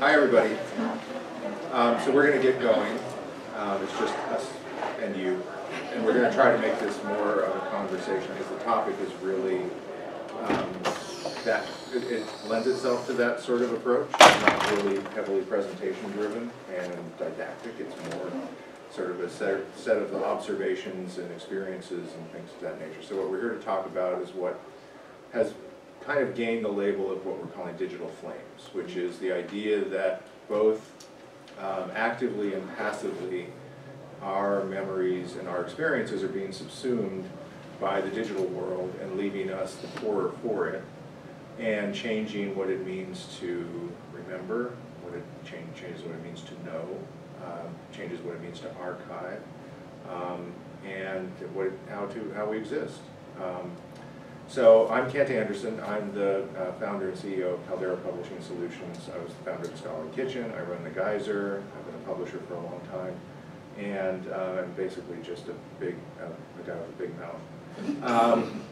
Hi, everybody. Um, so we're gonna get going. Um, it's just us and you. And we're gonna try to make this more of a conversation because the topic is really, um, that, it, it lends itself to that sort of approach. It's not really heavily presentation driven and didactic. It's more sort of a set, set of the observations and experiences and things of that nature. So what we're here to talk about is what has kind of gained the label of what we're calling digital flames, which is the idea that both um, actively and passively our memories and our experiences are being subsumed by the digital world and leaving us the poorer for it and changing what it means to remember, what it change, changes what it means to know, um, changes what it means to archive, um, and what, how to, how we exist. Um, so I'm Kent Anderson. I'm the uh, founder and CEO of Caldera Publishing Solutions. I was the founder of Scholarly Kitchen. I run the Geyser. I've been a publisher for a long time. And uh, I'm basically just a big, uh, a guy with a big mouth. Um,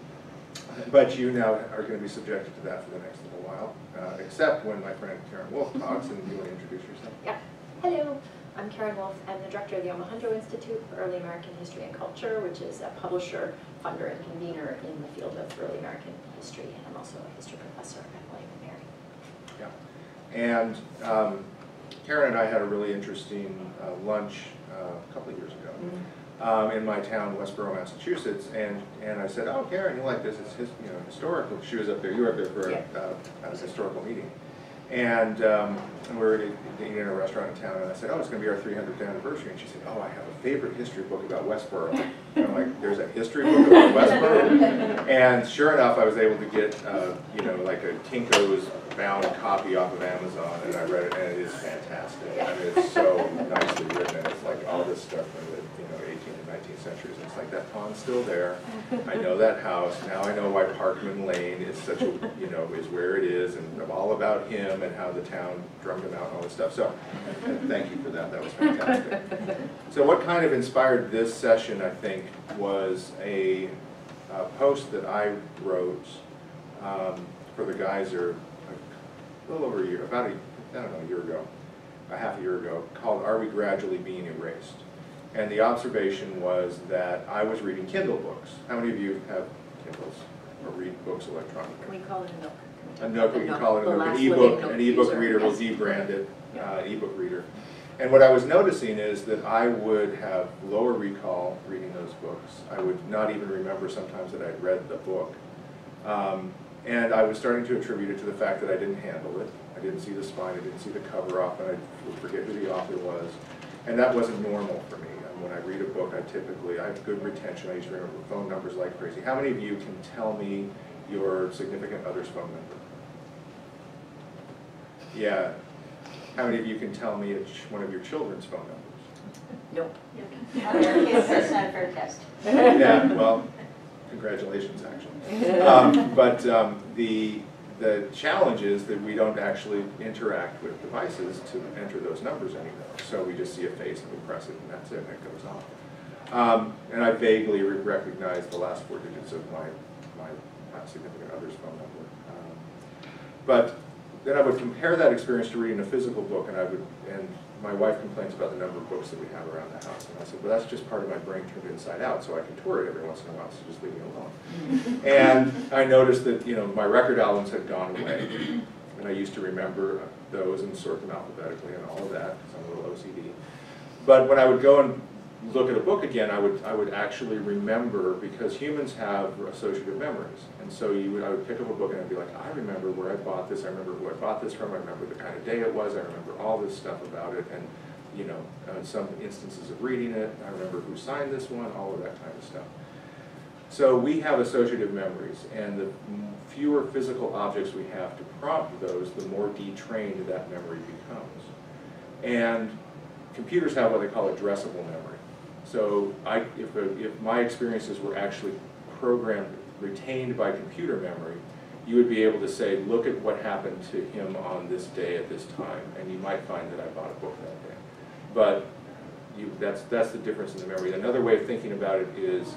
but you now are going to be subjected to that for the next little while, uh, except when my friend Karin Wulf talks and you want to introduce yourself. Yeah. Hello, I'm Karin Wulf. I'm the director of the Omohundro Institute for Early American History and Culture, which is a publisher, funder, and convener in the field of early American history. And I'm also a history professor at William and Mary. Yeah. And um, Karin and I had a really interesting uh, lunch uh, a couple of years ago um, in my town, Westborough, Massachusetts. And, and I said, oh, Karin, you like this, it's his, you know, historical. She was up there, you were up there for a, uh, a historical meeting. And, um, we were eating in a restaurant in town, and I said, oh, it's gonna be our 300th anniversary. And she said, oh, I have a favorite history book about Westborough. And I'm like, there's a history book about Westborough? And sure enough, I was able to get, uh, you know, like a Kinko's bound copy off of Amazon, and I read it, and it is fantastic. I mean, it's so nicely written, all this stuff from the, you know, 18th and 19th centuries. And it's like, that pond's still there. I know that house. Now I know why Parkman Lane is such a, you know, is where it is, and all about him and how the town drummed him out and all this stuff. So, thank you for that. That was fantastic. So what kind of inspired this session, I think, was a, uh post that I wrote um, for the Geyser a little over a year, about a, I don't know, a year ago, a half a year ago, called Are We Gradually Being Erased? And the observation was that I was reading Kindle books. How many of you have Kindles or read books electronically? Can we call it a nook? A Nook, we can call it a Nook, an ebook, an ebook reader, yes. de-brand it, uh, ebook reader. And what I was noticing is that I would have lower recall reading those books. I would not even remember sometimes that I'd read the book. Um, and I was starting to attribute it to the fact that I didn't handle it. I didn't see the spine, I didn't see the cover off, and I forget who the author was. And that wasn't normal for me. And when I read a book, I typically, I have good retention, I used to remember phone numbers like crazy. How many of you can tell me your significant other's phone number? Yeah. How many of you can tell me it's one of your children's phone numbers? Nope. Kids, that's not a fair test. Yeah, well, congratulations, actually. Um, But um, the, the challenge is that we don't actually interact with devices to enter those numbers anymore. So we just see a face and we press it and that's it, and it goes off. Um, And I vaguely re- recognize the last four digits of my, my uh, significant other's phone number. Um, But then I would compare that experience to reading a physical book, and I would, and my wife complains about the number of books that we have around the house. And I said, well, that's just part of my brain turned inside out, so I can tour it every once in a while, so just leave me alone. And I noticed that, you know, my record albums had gone away, and I used to remember those and sort them alphabetically and all of that, because I'm a little OCD. But when I would go and look at a book again, I would, I would actually remember, because humans have associative memories. And so you would, I would pick up a book and I'd be like, I remember where I bought this, I remember who I bought this from, I remember the kind of day it was, I remember all this stuff about it, and, you know, uh, some instances of reading it, I remember who signed this one, all of that kind of stuff. So we have associative memories, and the fewer physical objects we have to prompt those, the more detrained that memory becomes. And computers have what they call addressable memory. So I, if, a- if my experiences were actually programmed, retained by computer memory, you would be able to say, look at what happened to him on this day at this time, and you might find that I bought a book that day. But you, that's, that's the difference in the memory. Another way of thinking about it is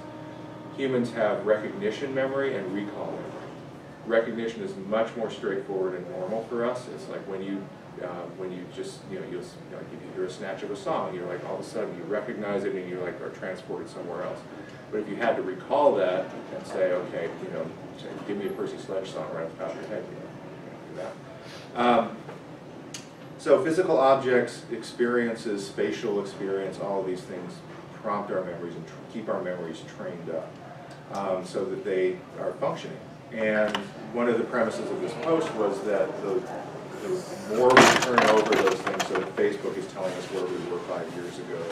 humans have recognition memory and recall memory. Recognition is much more straightforward and normal for us. It's like when you, um, when you just, you know, you'll, you know, you hear a snatch of a song, you're like, all of a sudden, you recognize it and you're like, are transported somewhere else. But if you had to recall that and say, okay, you know, say, give me a Percy Sledge song right off the top of your head, you know, do that. Um, so physical objects, experiences, spatial experience, all of these things prompt our memories and keep our memories trained up um, so that they are functioning. And one of the premises of this post was that the, the more we turn over those things, so that Facebook is telling us where we were five years ago,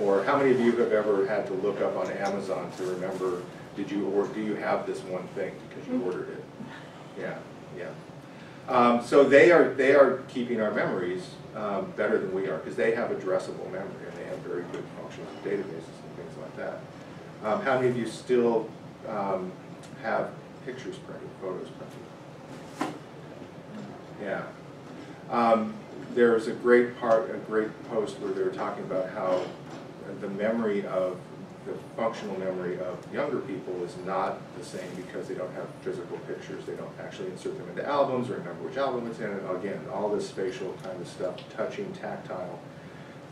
or how many of you have ever had to look up on Amazon to remember, did you, or do you have this one thing because you ordered it? Yeah, yeah. Um, so they are, they are keeping our memories um, better than we are, because they have addressable memory, and they have very good functions of databases and things like that. Um, how many of you still um, have pictures printed, photos printed? Yeah. Um, there was a great part, a great post where they were talking about how the memory of, the functional memory of younger people is not the same because they don't have physical pictures. They don't actually insert them into albums or remember which album it's in. And again, all this spatial kind of stuff, touching, tactile,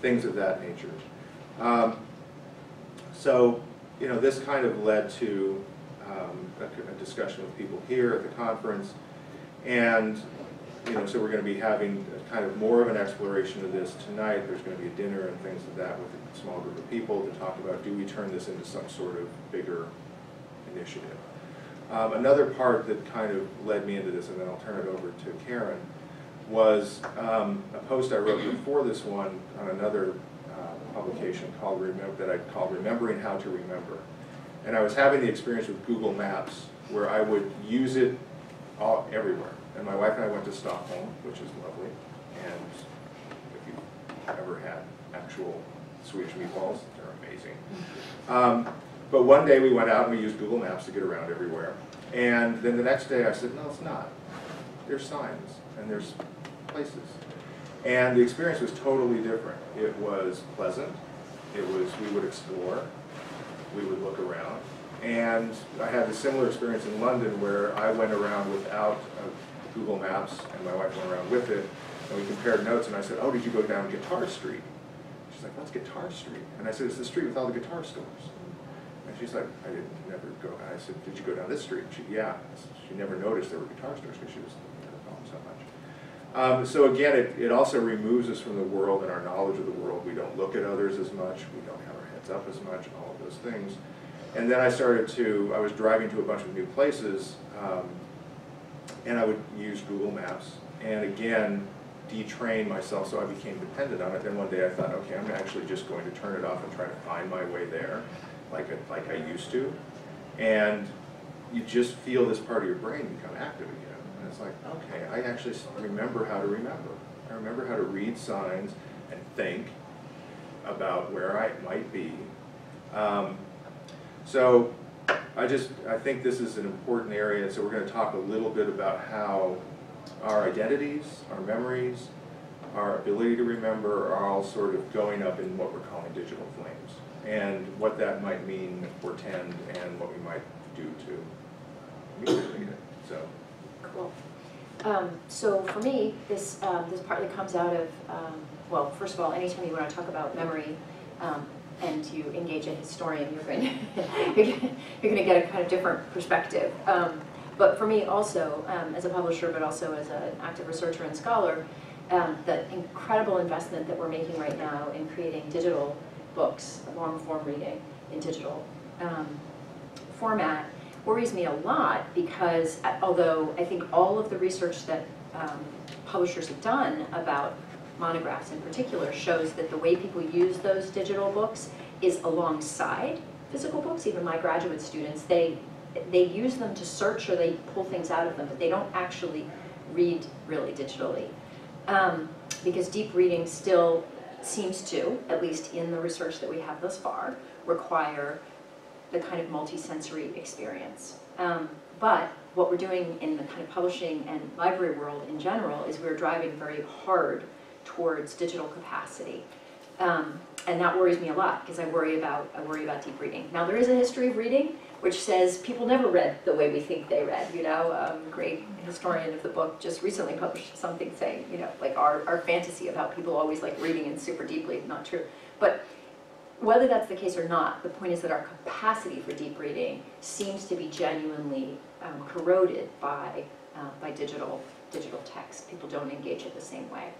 things of that nature. Um, so, you know, this kind of led to um, a, a discussion with people here at the conference. And, you know, so we're going to be having kind of more of an exploration of this tonight. There's going to be a dinner and things like that with a small group of people to talk about, do we turn this into some sort of bigger initiative? Um, another part that kind of led me into this, and then I'll turn it over to Karin, was um, a post I wrote before this one on another uh, publication called that I called Remembering How to Remember. And I was having the experience with Google Maps where I would use it all, everywhere. And my wife and I went to Stockholm, which is lovely. And if you've ever had actual Swedish meatballs, they're amazing. Um, but one day we went out and we used Google Maps to get around everywhere. And then the next day I said, no, it's not. There's signs and there's places. And the experience was totally different. It was pleasant. It was, we would explore. We would look around. And I had a similar experience in London where I went around without Google Maps and my wife went around with it. And we compared notes and I said, oh, did you go down Guitar Street? She's like, what's Guitar Street? And I said, it's the street with all the guitar stores. And she's like, I didn't never go. And I said, did you go down this street? She, yeah. She never noticed there were guitar stores because she was looking at her phone so much. Um, so again, it, it also removes us from the world and our knowledge of the world. We don't look at others as much. We don't have our heads up as much, all of those things. And then I started to, I was driving to a bunch of new places, um, and I would use Google Maps. And again, detrain myself so I became dependent on it. Then one day I thought, okay, I'm actually just going to turn it off and try to find my way there like, I- like I used to. And you just feel this part of your brain become active again. And it's like, okay, I actually remember how to remember. I remember how to read signs and think about where I might be. Um, so I just, I think this is an important area, so we're gonna talk a little bit about how our identities, our memories, our ability to remember are all sort of going up in what we're calling digital flames. And what that might mean, portend, and what we might do to mitigate it, so. Cool. Um, so for me, this, um, this partly comes out of, um, well, first of all, anytime you want to talk about memory, um, and you engage a historian, you're going to, you're going to get a kind of different perspective. Um, but for me also, um, as a publisher, but also as an active researcher and scholar, um, the incredible investment that we're making right now in creating digital books, long form reading in digital um, format worries me a lot because although I think all of the research that um, publishers have done about monographs in particular shows that the way people use those digital books is alongside physical books. Even my graduate students, they they use them to search or they pull things out of them, but they don't actually read really digitally. Um, because deep reading still seems to, at least in the research that we have thus far, require the kind of multisensory experience. Um, but what we're doing in the kind of publishing and library world in general is we're driving very hard towards digital capacity. Um, and that worries me a lot because I worry about I worry about deep reading. Now there is a history of reading which says people never read the way we think they read, you know? Um, great historian of the book just recently published something saying, you know, like our, our fantasy about people always like reading and super deeply, is not true. But whether that's the case or not, the point is that our capacity for deep reading seems to be genuinely um, corroded by, uh, by digital, digital text. People don't engage it the same way.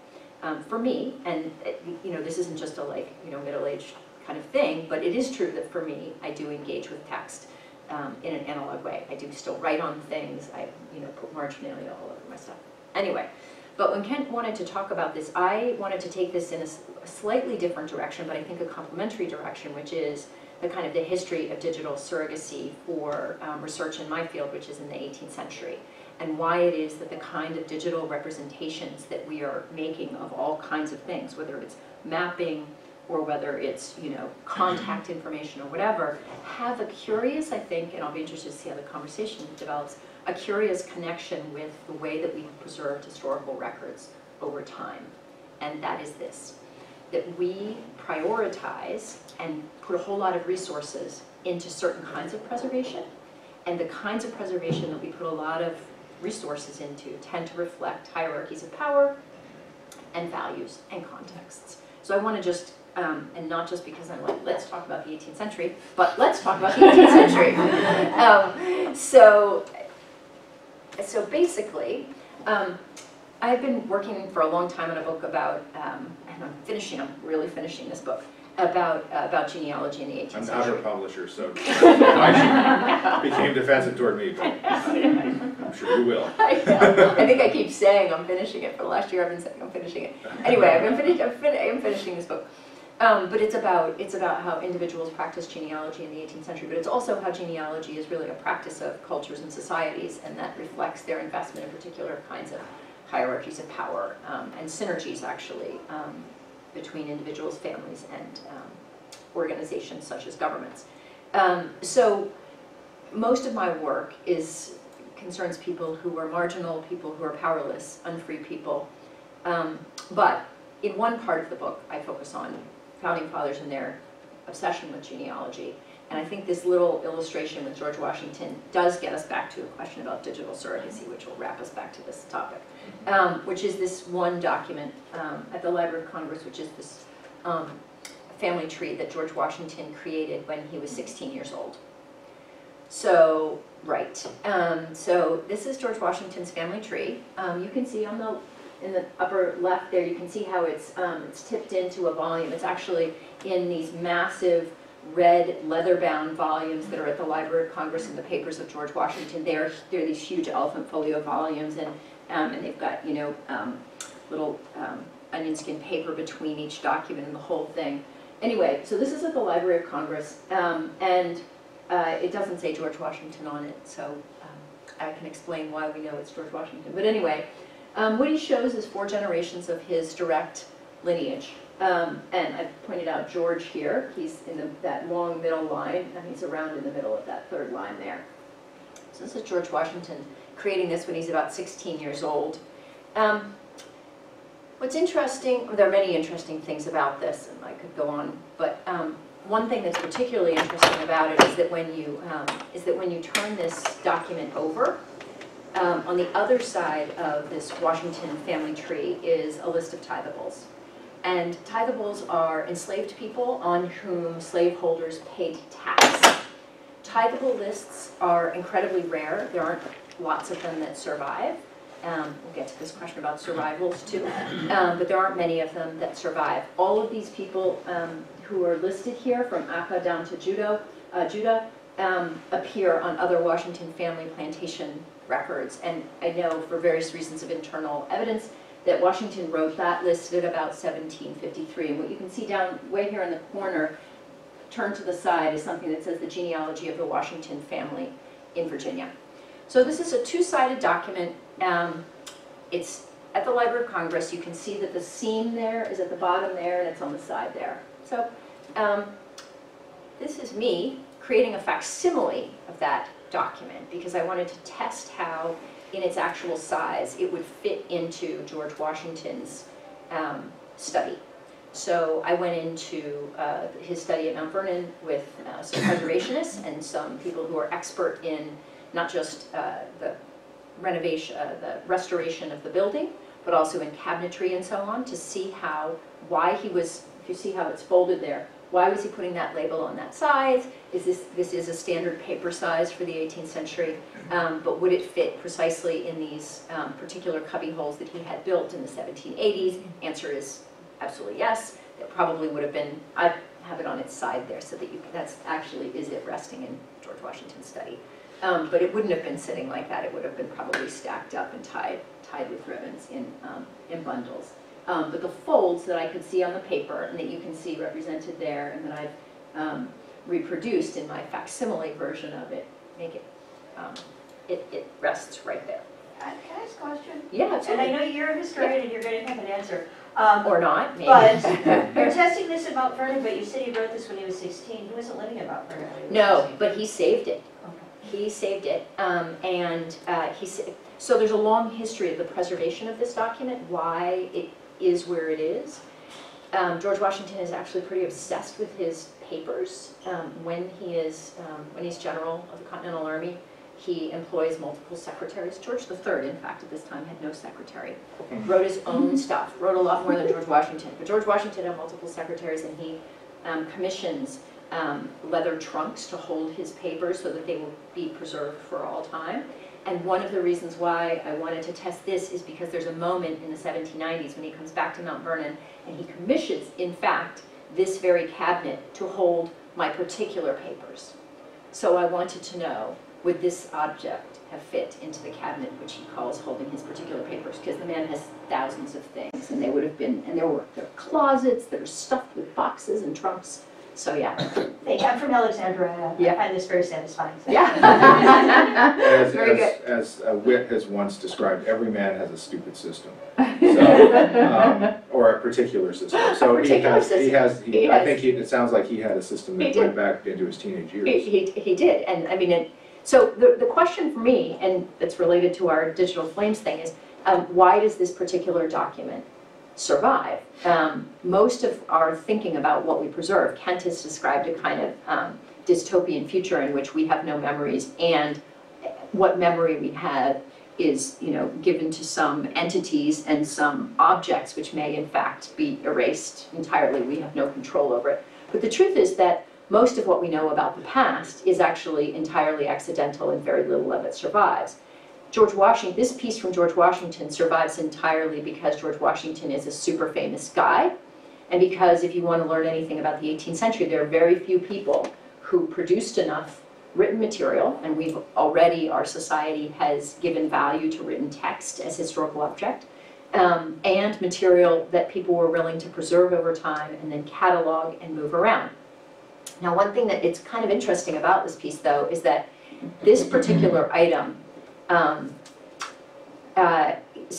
Um, for me, and uh, you know, this isn't just a like, you know, middle-aged kind of thing, but it is true that for me, I do engage with text um, in an analog way. I do still write on things, I, you know, put marginalia all over my stuff. Anyway, but when Kent wanted to talk about this, I wanted to take this in a slightly different direction, but I think a complementary direction, which is the kind of the history of digital surrogacy for um, research in my field, which is in the 18th century, and why it is that the kind of digital representations that we are making of all kinds of things, whether it's mapping or whether it's, you know, contact information or whatever, have a curious, I think, and I'll be interested to see how the conversation develops, a curious connection with the way that we've preserved historical records over time. And that is this, that we prioritize and put a whole lot of resources into certain kinds of preservation. And the kinds of preservation that we put a lot of resources into tend to reflect hierarchies of power and values and contexts. So I want to just, um, and not just because I'm like, let's talk about the 18th century, but let's talk about the 18th century. Um, so, so basically, um, I've been working for a long time on a book about, um, and I'm finishing, I'm really finishing this book, about, uh, about genealogy in the 18th I'm not her publisher, so she became defensive toward me, but I'm sure you will. I know. I think I keep saying I'm finishing it. For the last year, I've been saying I'm finishing it. Anyway, I've been finished. I'm, fin- I'm finishing this book. Um, but it's about it's about how individuals practice genealogy in the 18th century. But it's also how genealogy is really a practice of cultures and societies, and that reflects their investment in particular kinds of hierarchies of power um, and synergies actually um, between individuals, families, and um, organizations such as governments. Um, so most of my work is concerns people who are marginal, people who are powerless, unfree people. Um, but in one part of the book, I focus on founding fathers and their obsession with genealogy. And I think this little illustration with George Washington does get us back to a question about digital surrogacy, which will wrap us back to this topic, um, which is this one document um, at the Library of Congress, which is this um, family tree that George Washington created when he was 16 years old. So, right, um, so this is George Washington's family tree. Um, you can see on the, in the upper left there, you can see how it's, um, it's tipped into a volume. It's actually in these massive red leather-bound volumes that are at the Library of Congress and the papers of George Washington. They're, they're these huge elephant folio volumes and, um, and they've got, you know, um, little, um, onion skin paper between each document and the whole thing. Anyway, so this is at the Library of Congress, um, and uh, it doesn't say George Washington on it, so um, I can explain why we know it's George Washington. But anyway, um, what he shows is four generations of his direct lineage. Um, and I've pointed out George here, he's in the, that long middle line, and he's around in the middle of that third line there. So this is George Washington creating this when he's about 16 years old. Um, What's interesting, there are many interesting things about this, and I could go on, but um, one thing that's particularly interesting about it is that when you, um, is that when you turn this document over, um, on the other side of this Washington family tree is a list of tithables. And tithables are enslaved people on whom slaveholders paid tax. Tithable lists are incredibly rare. There aren't lots of them that survive. Um, we'll get to this question about survivals too, um, but there aren't many of them that survive. All of these people um, who are listed here, from Akka down to Judah, uh, Judah, um, appear on other Washington family plantation records. And I know for various reasons of internal evidence that Washington wrote that listed about 1753. And what you can see down way here in the corner, turned to the side, is something that says the genealogy of the Washington family in Virginia. So this is a two-sided document. Um, it's at the Library of Congress. You can see that the seam there is at the bottom there and it's on the side there. So um, this is me creating a facsimile of that document because I wanted to test how, in its actual size, it would fit into George Washington's um, study. So I went into uh, his study at Mount Vernon with uh, some preservationists and some people who are expert in not just uh, the renovation, uh, the restoration of the building, but also in cabinetry and so on, to see how, why he was, if you see how it's folded there, why was he putting that label on that size? Is this, this is a standard paper size for the 18th century, um, but would it fit precisely in these um, particular cubby holes that he had built in the 1780s? Answer is absolutely yes. It probably would have been, I have it on its side there so that you, that's actually, is it resting in George Washington's study? Um, but it wouldn't have been sitting like that, it would have been probably stacked up and tied, tied with ribbons in, um, in bundles. Um, but the folds that I could see on the paper and that you can see represented there and that I've, um, reproduced in my facsimile version of it, make it, um, it, it rests right there. Uh, Can I ask a question? Yeah, And I know you're a historian and you're gonna have an answer. Um, Or not, maybe. But you're testing this at Mount Vernon, but you said he wrote this when he was sixteen. He wasn't living at Mount Vernon when he was No, sixteen. but he saved it. Okay. He saved it, um, and, uh, he, sa- so there's a long history of the preservation of this document, why it is where it is. Um, George Washington is actually pretty obsessed with his papers. Um, when he is, um, when he's general of the Continental Army, he employs multiple secretaries. George III, in fact, at this time had no secretary. Wrote his own stuff, wrote a lot more than George Washington. But George Washington had multiple secretaries and he um, commissions um, leather trunks to hold his papers so that they will be preserved for all time. And one of the reasons why I wanted to test this is because there's a moment in the 1790s when he comes back to Mount Vernon and he commissions, in fact, this very cabinet to hold my particular papers. So I wanted to know, would this object have fit into the cabinet which he calls holding his particular papers? Because the man has thousands of things and they would have been, and there were, there are closets that are stuffed with boxes and trunks. So, yeah. Thank you. I'm from Alexandria. I Yeah. find this very satisfying. Yeah. As, Very as, as a wit has once described, every man has a stupid system. So, um, or a particular system. So he particular has, he system. has, He he- I has. think he, it sounds like he had a system He that did. went back into his teenage He, years. he, he did, and I mean, it, so the, the question for me, and it's related to our digital flames thing, is um, why does this particular document survive? Um, most of our thinking about what we preserve, Kent has described a kind of um, dystopian future in which we have no memories, and what memory we have is, you know, given to some entities and some objects which may in fact be erased entirely. We have no control over it. But the truth is that most of what we know about the past is actually entirely accidental and very little of it survives. George Washington, this piece from George Washington survives entirely because George Washington is a super famous guy. And because if you want to learn anything about the 18th century, there are very few people who produced enough written material, and we've already, our society has given value to written text as historical object, um, and material that people were willing to preserve over time and then catalog and move around. Now, one thing that it's kind of interesting about this piece, though, is that this particular item, um, uh,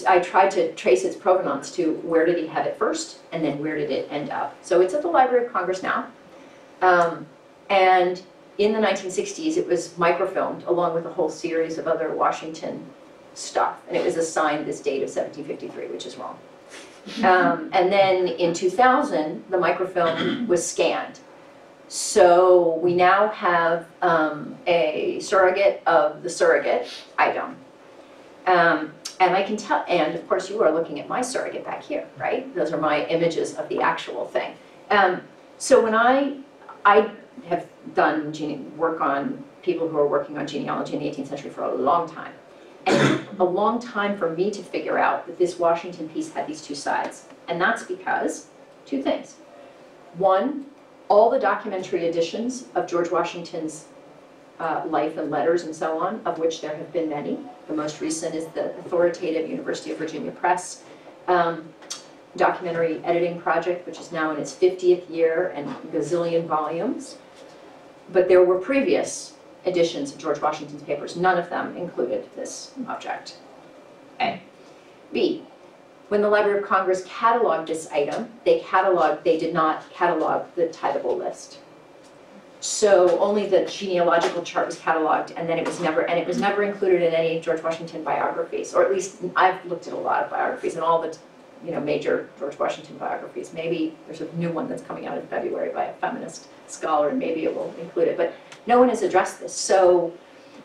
I tried to trace its provenance to where did he have it first, and then where did it end up. So it's at the Library of Congress now. Um, and in the 1960s, it was microfilmed along with a whole series of other Washington stuff, and it was assigned this date of 1753, which is wrong. Um, and then in 2000, the microfilm was scanned. So we now have um, a surrogate of the surrogate item. Um, and I can tell, and of course you are looking at my surrogate back here, right? Those are my images of the actual thing. Um, so when I, I have done work on people who are working on genealogy in the 18th century for a long time. And a long time for me to figure out that this Washington piece had these two sides. And that's because, two things. One, all the documentary editions of George Washington's uh, life and letters and so on, of which there have been many. The most recent is the authoritative University of Virginia Press um, documentary editing project, which is now in its 50th year and gazillion volumes. But there were previous editions of George Washington's papers. None of them included this object. A. B. When the Library of Congress cataloged this item, they cataloged, they did not catalog the tithable list. So only the genealogical chart was cataloged, and then it was never, and it was never included in any George Washington biographies, or at least I've looked at a lot of biographies, and all the you know, major George Washington biographies. Maybe there's a new one that's coming out in February by a feminist scholar, and maybe it will include it, but no one has addressed this. So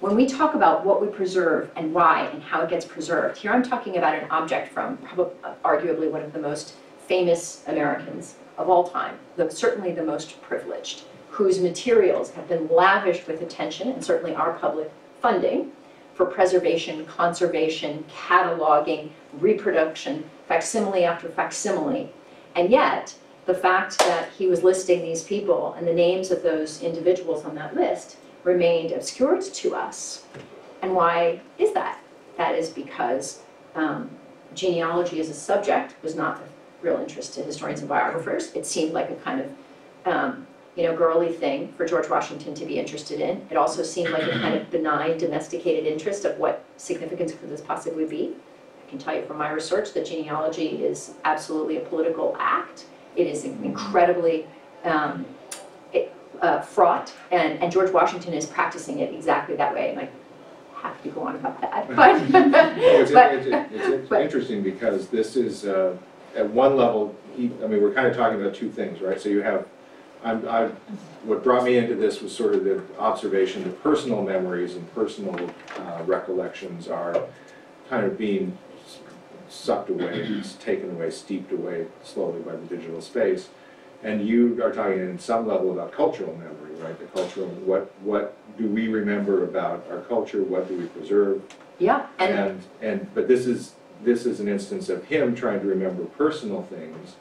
when we talk about what we preserve and why and how it gets preserved, here I'm talking about an object from probably, arguably one of the most famous Americans of all time, the, certainly the most privileged, whose materials have been lavished with attention and certainly our public funding for preservation, conservation, cataloging, reproduction, facsimile after facsimile. And yet, the fact that he was listing these people and the names of those individuals on that list remained obscured to us. And why is that? That is because um, genealogy as a subject was not of real interest to historians and biographers. It seemed like a kind of, um, you know, girly thing for George Washington to be interested in. It also seemed like a kind of benign, domesticated interest of what significance could this possibly be. I can tell you from my research that genealogy is absolutely a political act. It is incredibly um, uh, fraught, and, and George Washington is practicing it exactly that way. I have to go on about that, Well, It's, but, it's, it's- it's but- interesting because this is, uh, at one level, he, I mean, we're kind of talking about two things, right? So you have, I'm, I, what brought me into this was sort of the observation, the personal memories and personal uh, recollections are kind of being sucked away, taken away, steeped away slowly by the digital space. And you are talking in some level about cultural memory, right? The cultural, what, what do we remember about our culture? What do we preserve? yeah, and And, and, but this is, this is an instance of him trying to remember personal things.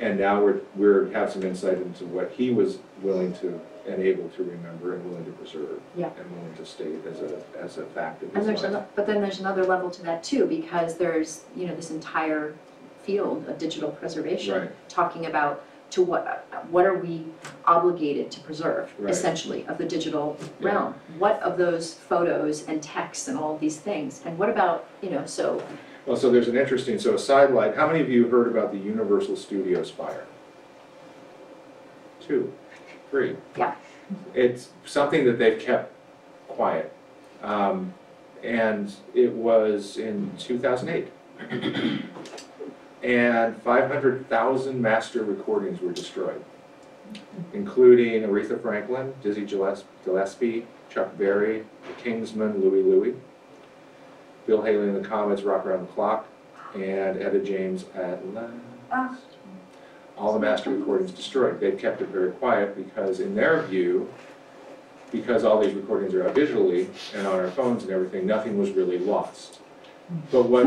And now we're, we're, have some insight into what he was willing to and able to remember and willing to preserve. Yeah. And willing to state as a, as a fact of And his there's, life. ano- but then there's another level to that too, because there's, you know, this entire field of digital preservation. Right. Talking about to what, what are we obligated to preserve, Right. essentially, of the digital Yeah. realm? What of those photos and texts and all of these things? And what about, you know, so, Well, so there's an interesting, so a sidelight, how many of you heard about the Universal Studios fire? Two, three. Yeah. It's something that they've kept quiet. Um, and it was in two thousand eight. And five hundred thousand master recordings were destroyed, including Aretha Franklin, Dizzy Gillespie, Chuck Berry, The Kingsmen, Louie Louie. Bill Haley and the Comets, Rock Around the Clock, and Etta James at last. All the master recordings destroyed. They've kept it very quiet because in their view, because all these recordings are out visually and on our phones and everything, nothing was really lost. But what,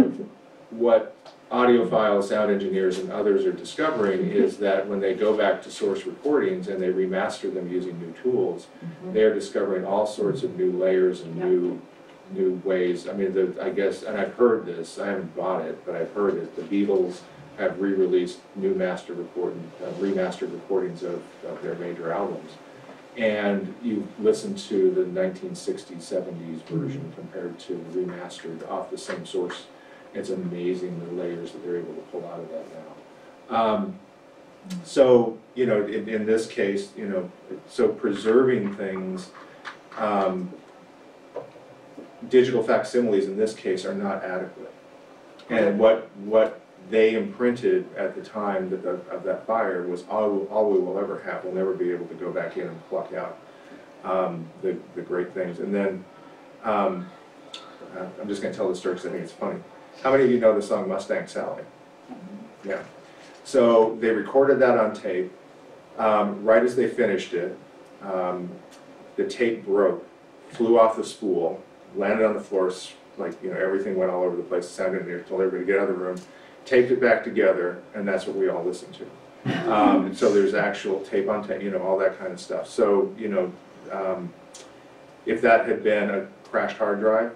what audiophiles, sound engineers, and others are discovering is that when they go back to source recordings and they remaster them using new tools, they're discovering all sorts of new layers and new, new ways. I mean, the, I guess, and I've heard this, I haven't bought it, but I've heard it, the Beatles have re-released new master recording, uh, remastered recordings of, of their major albums. And you listen to the nineteen sixties, seventies version compared to the remastered off the same source. It's amazing the layers that they're able to pull out of that now. Um, so, you know, in, in this case, you know, so preserving things, um, digital facsimiles in this case are not adequate. And what, what they imprinted at the time that the, of that fire was all, all we will ever have. We'll never be able to go back in and pluck out, um, the, the great things. And then, um, uh, I'm just gonna tell the story because I think it's funny. How many of you know the song Mustang Sally? Yeah. So they recorded that on tape. Um, right as they finished it, um, the tape broke, flew off the spool, landed on the floor, s- like, you know, everything went all over the place. Sound engineer told everybody to get out of the room, taped it back together, and that's what we all listened to. Um, so there's actual tape on tape, you know, all that kind of stuff. So, you know, um, if that had been a crashed hard drive,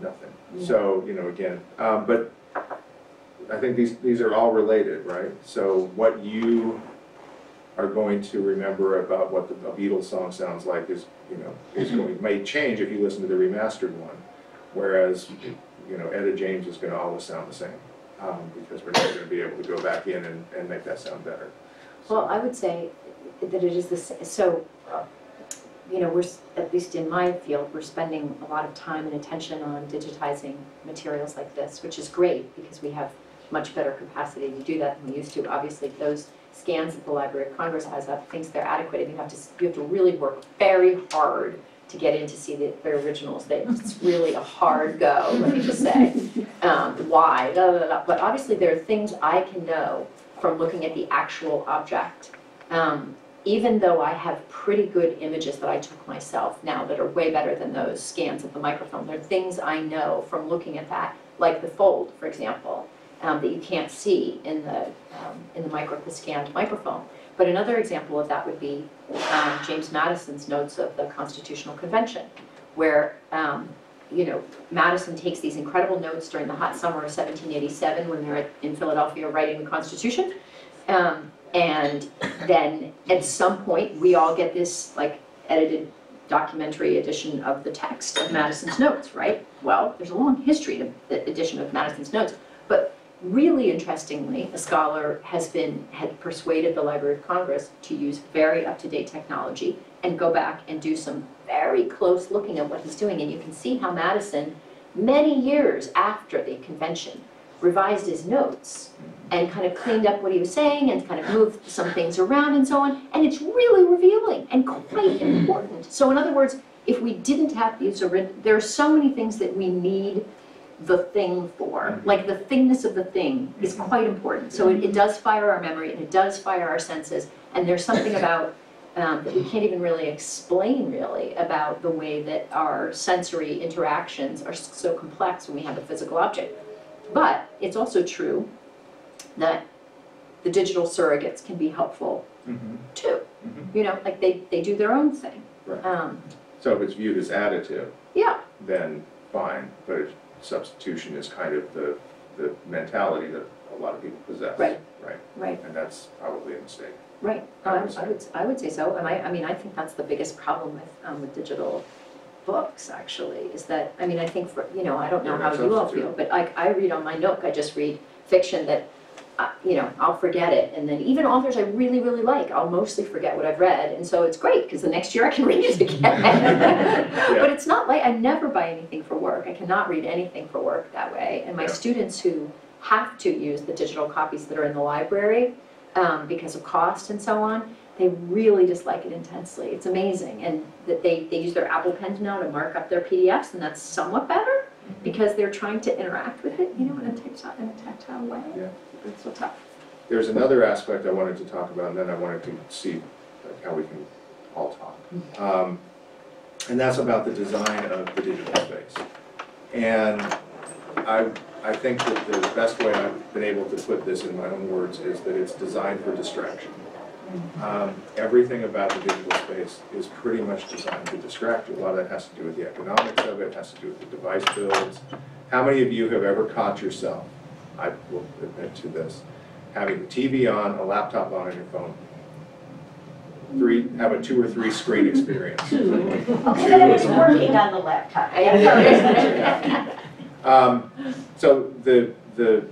nothing. So, you know, again, um, but I think these, these are all related, right? So what you are going to remember about what the a Beatles song sounds like is, you know, is going, may change if you listen to the remastered one. Whereas, you know, Etta James is gonna always sound the same, um, because we're never gonna be able to go back in and, and make that sound better. well, I would say that it is the same. so, uh, you know, we're, s- at least in my field, we're spending a lot of time and attention on digitizing materials like this, which is great, because we have much better capacity to do that than we used to. Obviously, those scans that the Library of Congress has up thinks they're adequate, and you have to, s- you have to really work very hard to get in to see the, the originals. They, it's really a hard go, let me just say. Um, why, da, da, da, da. But obviously, there are things I can know from looking at the actual object. Um, even though I have pretty good images that I took myself now that are way better than those scans of the microfilm, there are things I know from looking at that, like the fold, for example, um, that you can't see in the, um, in the micro, the scanned microfilm. But another example of that would be um, James Madison's notes of the Constitutional Convention, where, um, you know, Madison takes these incredible notes during the hot summer of 1787 when they're in Philadelphia writing the Constitution. Um, and then at some point, we all get this like edited documentary edition of the text of Madison's notes, right? Well, there's a long history of the edition of Madison's notes, but really interestingly, a scholar has been, had persuaded the Library of Congress to use very up-to-date technology and go back and do some very close looking at what he's doing. And you can see how Madison, many years after the convention, revised his notes and kind of cleaned up what he was saying and kind of moved some things around and so on. And it's really revealing and quite important. So in other words, if we didn't have these, there are so many things that we need the thing for. Like the thingness of the thing is quite important. So it, it does fire our memory and it does fire our senses. And there's something about um, that we can't even really explain really about the way that our sensory interactions are so complex when we have a physical object. But it's also true that the digital surrogates can be helpful Mhm. too. Mhm. You know, like they, they do their own thing. Right. Um, So if it's viewed as additive, yeah, then fine, but substitution is kind of the, the mentality that a lot of people possess. Right. Right, right, and that's probably a mistake. right. I I would say. I would, I would say so. And I, I mean, I think that's the biggest problem with, um, with digital books, actually, is that, I mean, I think for, you know, I don't know Yeah, how you all feel, but like, I read on my Nook, I just read fiction that, uh, you know, I'll forget it. And then even authors I really, really like, I'll mostly forget what I've read. And so it's great, because the next year I can read it again. But it's not like, I never buy anything for work. I cannot read anything for work that way. And my Yeah. students who have to use the digital copies that are in the library, um, because of cost and so on, they really dislike it intensely. It's amazing. And that they, they use their Apple Pens now to mark up their PDFs, and that's somewhat better because they're trying to interact with it, you know, in a tactile, in a tactile way. Yeah. It's so tough. There's another aspect I wanted to talk about, and then I wanted to see like, how we can all talk. Um, And that's about the design of the digital space. And I, I think that the best way I've been able to put this in my own words is that it's designed for distraction. Um, Everything about the digital space is pretty much designed to distract you. A lot of that has to do with the economics of it, has to do with the device builds. How many of you have ever caught yourself, I will admit to this, having the TV on, a laptop on, and your phone? Three, have a two or three screen experience. Okay, but it was working on the laptop. Um, So the, the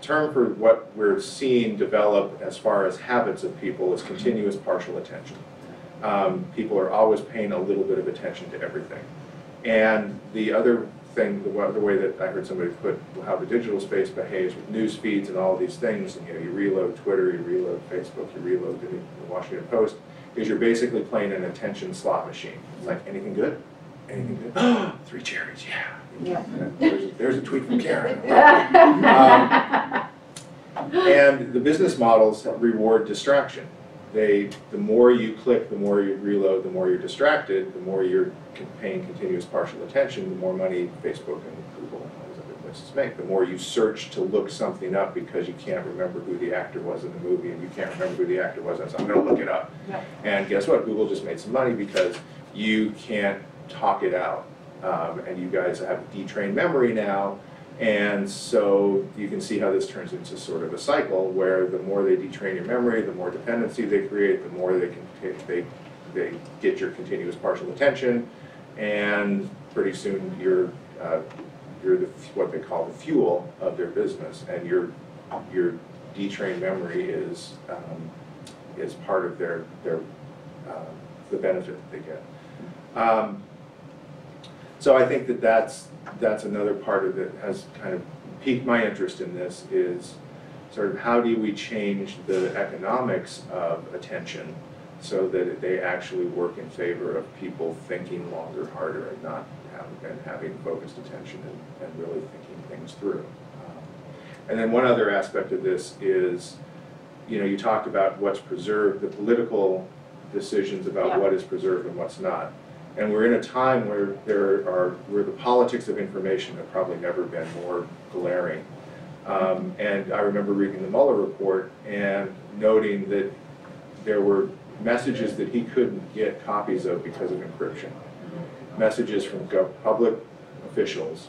term for what we're seeing develop as far as habits of people is continuous partial attention. Um, People are always paying a little bit of attention to everything. And the other thing, the the way that I heard somebody put how the digital space behaves with news feeds and all these things, and, you know, you reload Twitter, you reload Facebook, you reload the Washington Post, is you're basically playing an attention slot machine. It's like, anything good? Anything good? Three cherries, yeah. Yeah. There's, there's a tweet from Karin. Um, and the business models reward distraction. They, the more you click, the more you reload, the more you're distracted, the more you're paying continuous partial attention, the more money Facebook and Google and all these other places make. The more you search to look something up because you can't remember who the actor was in the movie and you can't remember who the actor was, so I'm gonna look it up. And guess what? Google just made some money because you can't talk it out. Um, and you guys have detrained memory now, and so you can see how this turns into sort of a cycle where the more they detrain your memory, the more dependency they create, the more they can they they get your continuous partial attention, and pretty soon you're uh, you're the what they call the fuel of their business, and your your detrained memory is um, is part of their their um, the benefit that they get. Um, so I think that that's, that's another part of it, has kind of piqued my interest in this is sort of how do we change the economics of attention so that they actually work in favor of people thinking longer, harder, and not having, and having focused attention and, and really thinking things through. Um, And then one other aspect of this is, you know, you talked about what's preserved, the political decisions Yeah. about what is preserved and what's not. And we're in a time where there are, where the politics of information have probably never been more glaring. Um, and I remember reading the Mueller report and noting that there were messages that he couldn't get copies of because of encryption. Messages from public officials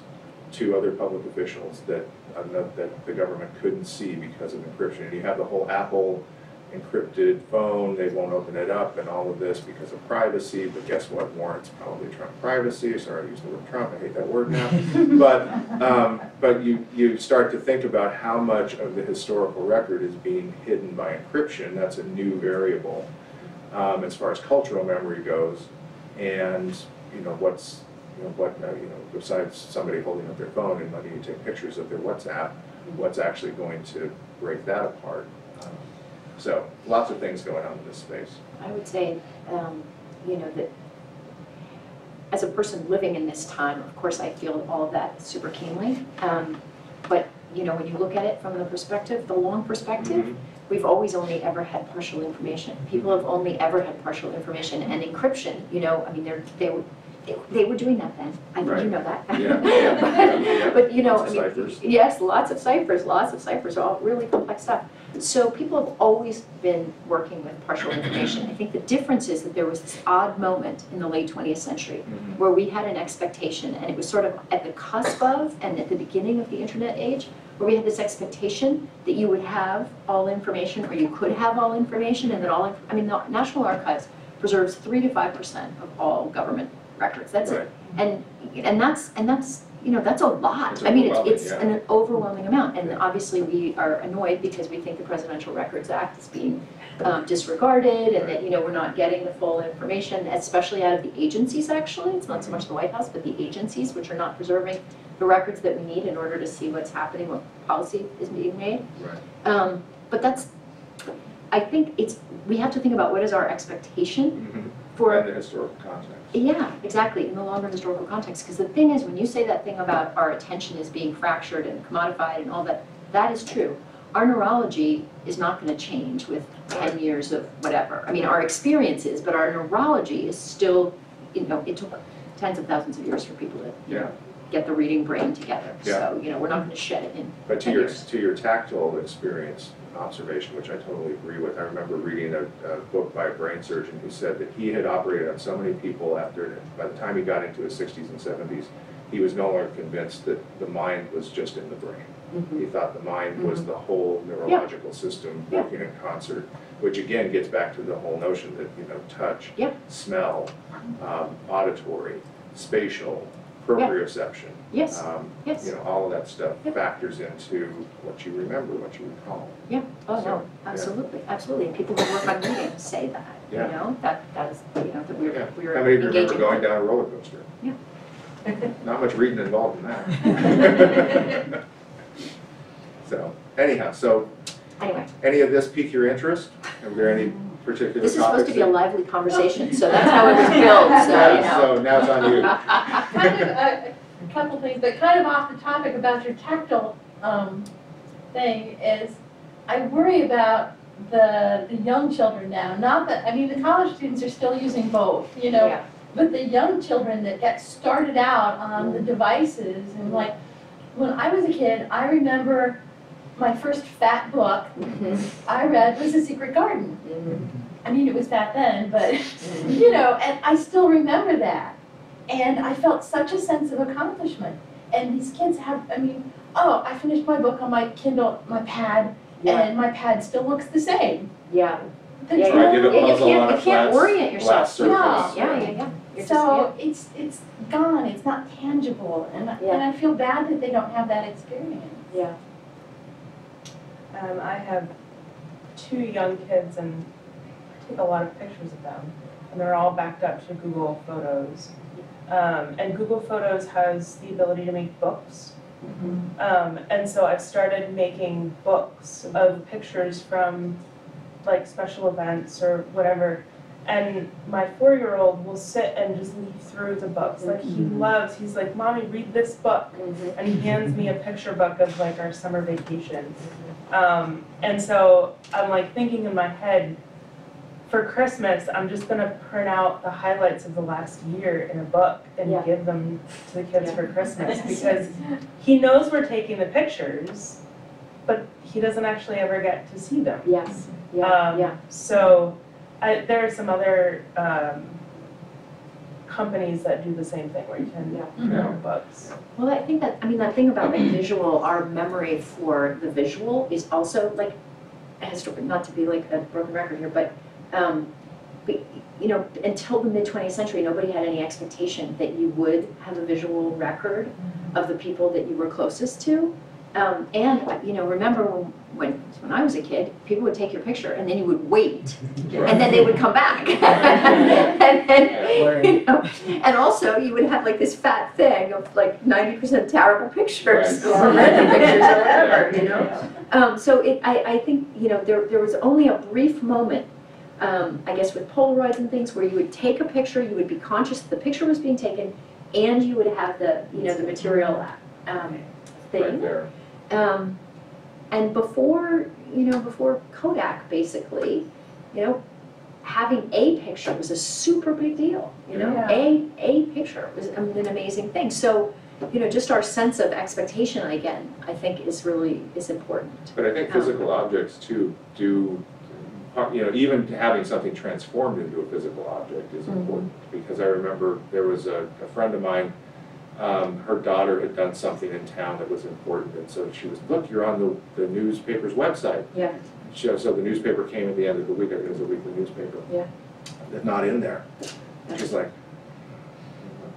to other public officials that, uh, that the government couldn't see because of encryption. And you have the whole Apple encrypted phone, they won't open it up and all of this because of privacy, but guess what, warrants probably Trump privacy, sorry I used the word Trump, I hate that word now. But, um, but you, you start to think about how much of the historical record is being hidden by encryption, that's a new variable, um, as far as cultural memory goes. And, you know, what's, you know, what, you know, besides somebody holding up their phone and letting you take pictures of their WhatsApp, what's actually going to break that apart? So, lots of things going on in this space. I would say, um, you know, that as a person living in this time, of course, I feel all of that super keenly. Um, But, you know, when you look at it from the perspective, the long perspective, Mhm. we've always only ever had partial information. People have only ever had partial information and encryption, you know, I mean, they're, they they- were doing that then. I think you Right. know that. Yeah, yeah, yeah. But, you know, Lots I of mean, ciphers. yes, lots of ciphers, lots of ciphers, all really complex stuff. So people have always been working with partial information. I think the difference is that there was this odd moment in the late 20th century Mhm. where we had an expectation, and it was sort of at the cusp of and at the beginning of the internet age, where we had this expectation that you would have all information, or you could have all information, and that all, inf- I mean, the National Archives preserves three to five percent of all government records, that's it. Right. And, and that's, and that's, you know, that's a lot. It's I mean, it's, overwhelming, it's yeah. an overwhelming amount, and obviously we are annoyed because we think the Presidential Records Act is being um, disregarded, and that, you know, we're not getting the full information, especially out of the agencies, actually. It's not so much the White House, but the agencies, which are not preserving the records that we need in order to see what's happening, what policy is being made. Right. Um, But that's, I think it's, we have to think about what is our expectation Mhm. For the historical context. yeah, exactly, in the longer historical context, because the thing is, when you say that thing about our attention is being fractured and commodified and all that, that is true. Our neurology is not gonna change with ten years of whatever, I mean, our experiences, but our neurology is still, you know, it took tens of thousands of years for people to, know, get the reading brain together, so, you know, we're not gonna shed it in But to ten your, years. to your tactile experience, observation, which I totally agree with, I remember reading a, a book by a brain surgeon who said that he had operated on so many people after, by the time he got into his sixties and seventies, he was no longer convinced that the mind was just in the brain. Mhm. He thought the mind was the whole neurological system Yeah. working in concert, which again gets back to the whole notion that, you know, touch, Yeah. smell, um, auditory, spatial, proprioception. Yes, um, yes. You know, all of that stuff Yep. factors into what you remember, what you recall. yeah, oh, So, no, yeah. absolutely, absolutely, and people who work on reading say that, you Yeah. know, that, that is, you know, that we're, Yeah. we're How many of you remember going down a roller coaster? Yeah. Not much reading involved in that. So, anyhow, so, Anyway, any of this pique your interest? Are there any particular topics? this is supposed to be a that- lively conversation, so that's how it was built, so, you Yeah, know. So now it's on you. Kind of, a a couple things, but kind of off the topic about your tactile, um, thing is, I worry about the, the young children now, not that, I mean, the college students are still using both, you know? Yeah. But the young children that get started out on the devices and like, when I was a kid, I remember my first fat book Mhm, I read was The Secret Garden. mhm, I mean, it was fat then, but, you know, and I still remember that. And I felt such a sense of accomplishment. And these kids have, I mean, oh, I finished my book on my Kindle, my pad, Yeah, and my pad still looks the same. yeah, The Yeah, Right, Yeah, you can't- on a you can't flat- orient yourself. flat surface, yeah, yeah, yeah. You're just- So it's, it's gone, it's not tangible, and, I- Yeah. and I feel bad that they don't have that experience. Yeah, Um, I have two young kids and I take a lot of pictures of them. And they're all backed up to Google Photos. Um, and Google Photos has the ability to make books Um, and so I've started making books of pictures from like special events or whatever. And my four-year-old will sit and just leaf through the books. Like he loves, he's like, Mommy, read this book. And he hands me a picture book of like our summer vacation. Um, and so I'm like thinking in my head, for Christmas, I'm just gonna print out the highlights of the last year in a book and Yeah. give them to the kids Yeah. for Christmas because he knows we're taking the pictures, but he doesn't actually ever get to see them. Yes, yeah, Um, yeah. So, I, there are some other, um, companies that do the same thing where you can Yeah. print out books. Well, I think that, I mean, that thing about like visual, our memory for the visual is also like, has to, not to be like a broken record here, but, um, but, you know, until the mid twentieth century, nobody had any expectation that you would have a visual record of the people that you were closest to. Um, and, you know, remember when, when, when I was a kid, people would take your picture and then you would wait, and then they would come back. And then, you know, and also you would have like this fat thing of like ninety percent terrible pictures, Right. or random pictures or whatever, you know? Um, so it, I, I think, you know, there, there was only a brief moment, um, I guess with Polaroids and things, where you would take a picture, you would be conscious that the picture was being taken, and you would have the, you know, the material, um, thing. Right there. Um, and before, you know, before Kodak, basically, you know, having a picture was a super big deal, you know? Yeah. A, a picture was an an amazing thing. So, you know, just our sense of expectation, again, I think is really, is important. But I think physical objects too do, uh, you know, even having something transformed into a physical object is Mhm. important. Because I remember there was a, a friend of mine, um, her daughter had done something in town that was important. And so she was, look, you're on the, the newspaper's website. Yeah. So, so the newspaper came at the end of the week, it was a weekly newspaper. Yeah. They're not in there. She's like,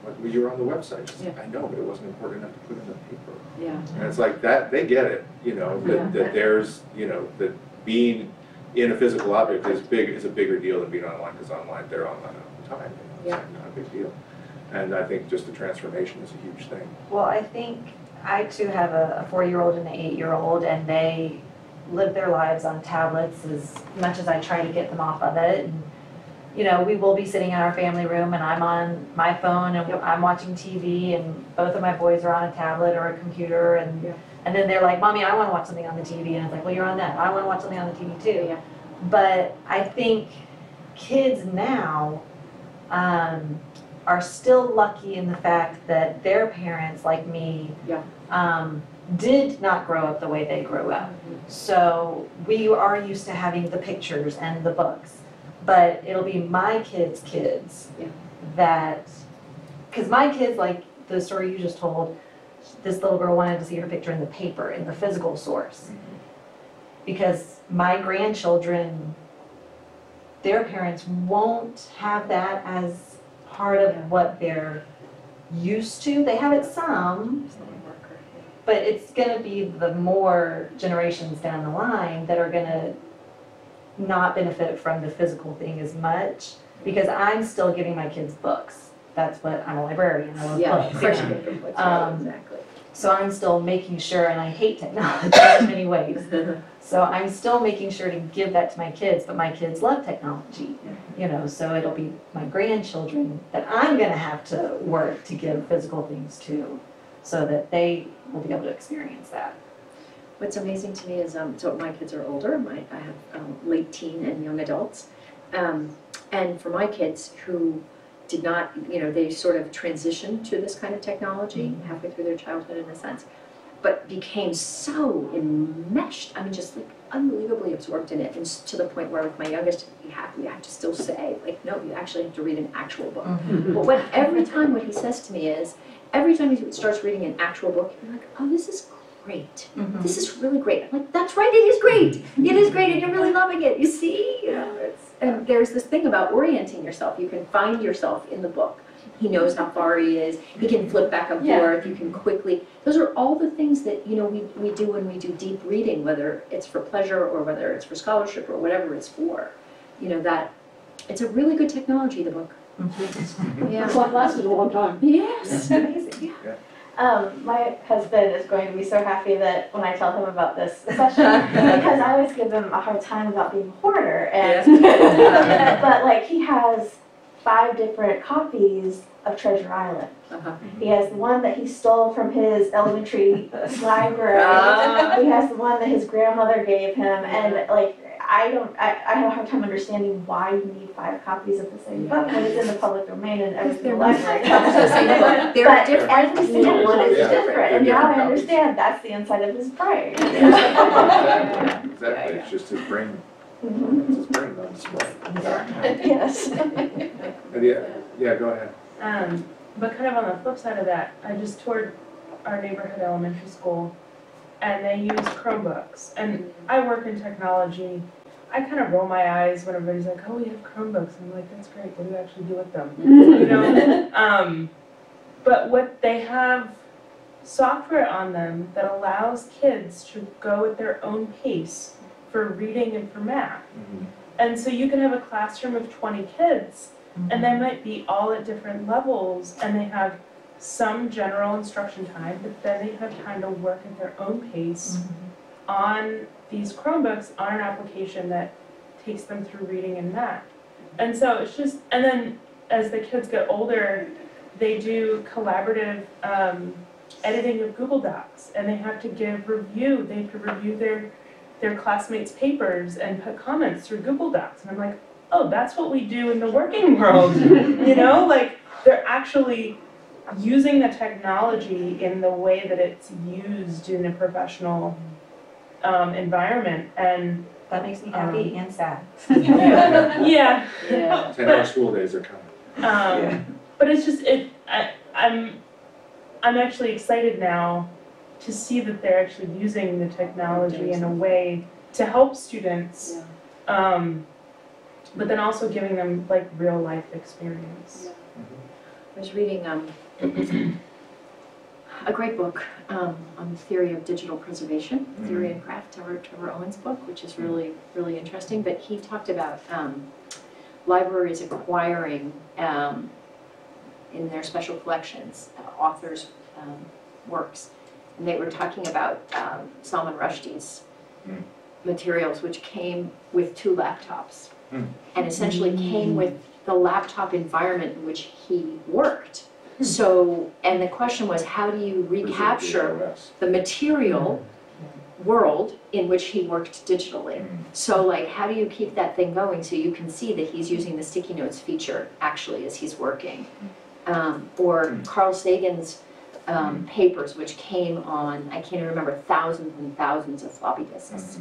"What, well, you were on the website. She's like, I know, but it wasn't important enough to put in the paper. Yeah. And it's like that, they get it, you know, Yeah. that, that there's, you know, that being in a physical object is big, is a bigger deal than being online, because online, they're online all the time, you know, it's like not a big deal. And I think just the transformation is a huge thing. Well, I think I too have a, a four-year-old and an eight-year-old, and they live their lives on tablets as much as I try to get them off of it. And, you know, we will be sitting in our family room, and I'm on my phone, and Yep. I'm watching TV, and both of my boys are on a tablet or a computer, and Yep. and then they're like, "Mommy, I want to watch something on the TV," and it's like, "Well, you're on that. I want to watch something on the TV too." Yeah. But I think kids now um, are still lucky in the fact that their parents, like me, Yeah. um, did not grow up the way they grew up. So we are used to having the pictures and the books. But it'll be my kids' kids Yeah. that, because my kids, like the story you just told, this little girl wanted to see her picture in the paper, in the physical source. Because my grandchildren, their parents won't have that as part of what they're used to. They have it some, but it's gonna be the more generations down the line that are gonna not benefit from the physical thing as much, because I'm still giving my kids books. That's what, I'm a librarian, I love Yeah, books. yeah. Um, exactly. So I'm still making sure, and I hate technology in many ways, so I'm still making sure to give that to my kids, but my kids love technology. You know, so it'll be my grandchildren that I'm gonna have to work to give physical things to, so that they will be able to experience that. What's amazing to me is, um, so my kids are older, my, I have, um, late teen and young adults. Um, and for my kids who did not, you know, they sort of transitioned to this kind of technology halfway through their childhood in a sense, but became so enmeshed, I mean, just like unbelievably absorbed in it, and to the point where with my youngest, you have, you have to still say, like, no, you actually have to read an actual book. Mm-hmm. But what, every time what he says to me is, every time he starts reading an actual book, you're like, oh, this is great. Mm-hmm. This is really great. I'm like, that's right, it is great. It is great, and you're really loving it. You see, you know, it's, and there's this thing about orienting yourself. You can find yourself in the book. He knows how far he is. He can flip back and Yeah. forth. You can quickly. Those are all the things that you know we, we do when we do deep reading, whether it's for pleasure or whether it's for scholarship or whatever it's for. You know that it's a really good technology. The book. Yeah. It's like lasted a long time. Yes. Amazing. Yeah. Um, my husband is going to be so happy that when I tell him about this session, because I always give him a hard time about being a hoarder, and but like he has five different copies of Treasure Island. Uh-huh. He has the one that he stole from his elementary library. Ah. He has the one that his grandmother gave him, and like I don't, I, I have a hard time understanding why you need five copies of the same book when it's in the public domain and every single library. copies of the same book. They're But different. every single one is Yeah, different, and they're now different I understand that's the inside of his brain. Exactly, exactly, it's just his brain, It's his brain on. Yes. And Yeah, yeah, go ahead. Um, but kind of on the flip side of that, I just toured our neighborhood elementary school and they use Chromebooks. And I work in technology. I kind of roll my eyes when everybody's like, oh, we have Chromebooks. I'm like, that's great. What do you actually do with them? you know? Um, but what they have software on them that allows kids to go at their own pace for reading and for math. Mhm. And so you can have a classroom of 20 kids and they might be all at different levels and they have some general instruction time, but then they have time to work at their own pace on these Chromebooks on an application that takes them through reading and math. And so it's just, and then as the kids get older, they do collaborative um, editing of Google Docs and they have to give review, they have to review their their classmates' papers and put comments through Google Docs. And I'm like, oh, that's what we do in the working world. you know, like they're actually using the technology in the way that it's used in a professional um, environment. And That makes me happy and sad. yeah, Yeah. Ten-hour school days are coming. um, but it's just it. I, I'm I'm actually excited now to see that they're actually using the technology in a way to help students. Um, but then also giving them like real life experience. I was reading um, a great book um, on the theory of digital preservation, Theory and Craft, Trevor, Trevor Owens' book, which is really, really interesting. But he talked about um, libraries acquiring um, in their special collections uh, authors' um, works. And they were talking about um, Salman Rushdie's Mm. materials, which came with two laptops. Mm. And essentially came with the laptop environment in which he worked. So, and the question was, how do you recapture the material world in which he worked digitally? Mm. So like, how do you keep that thing going so you can see that he's using the sticky notes feature actually as he's working? Um, or Mm. Carl Sagan's um, papers, which came on, I can't even remember, thousands and thousands of floppy disks.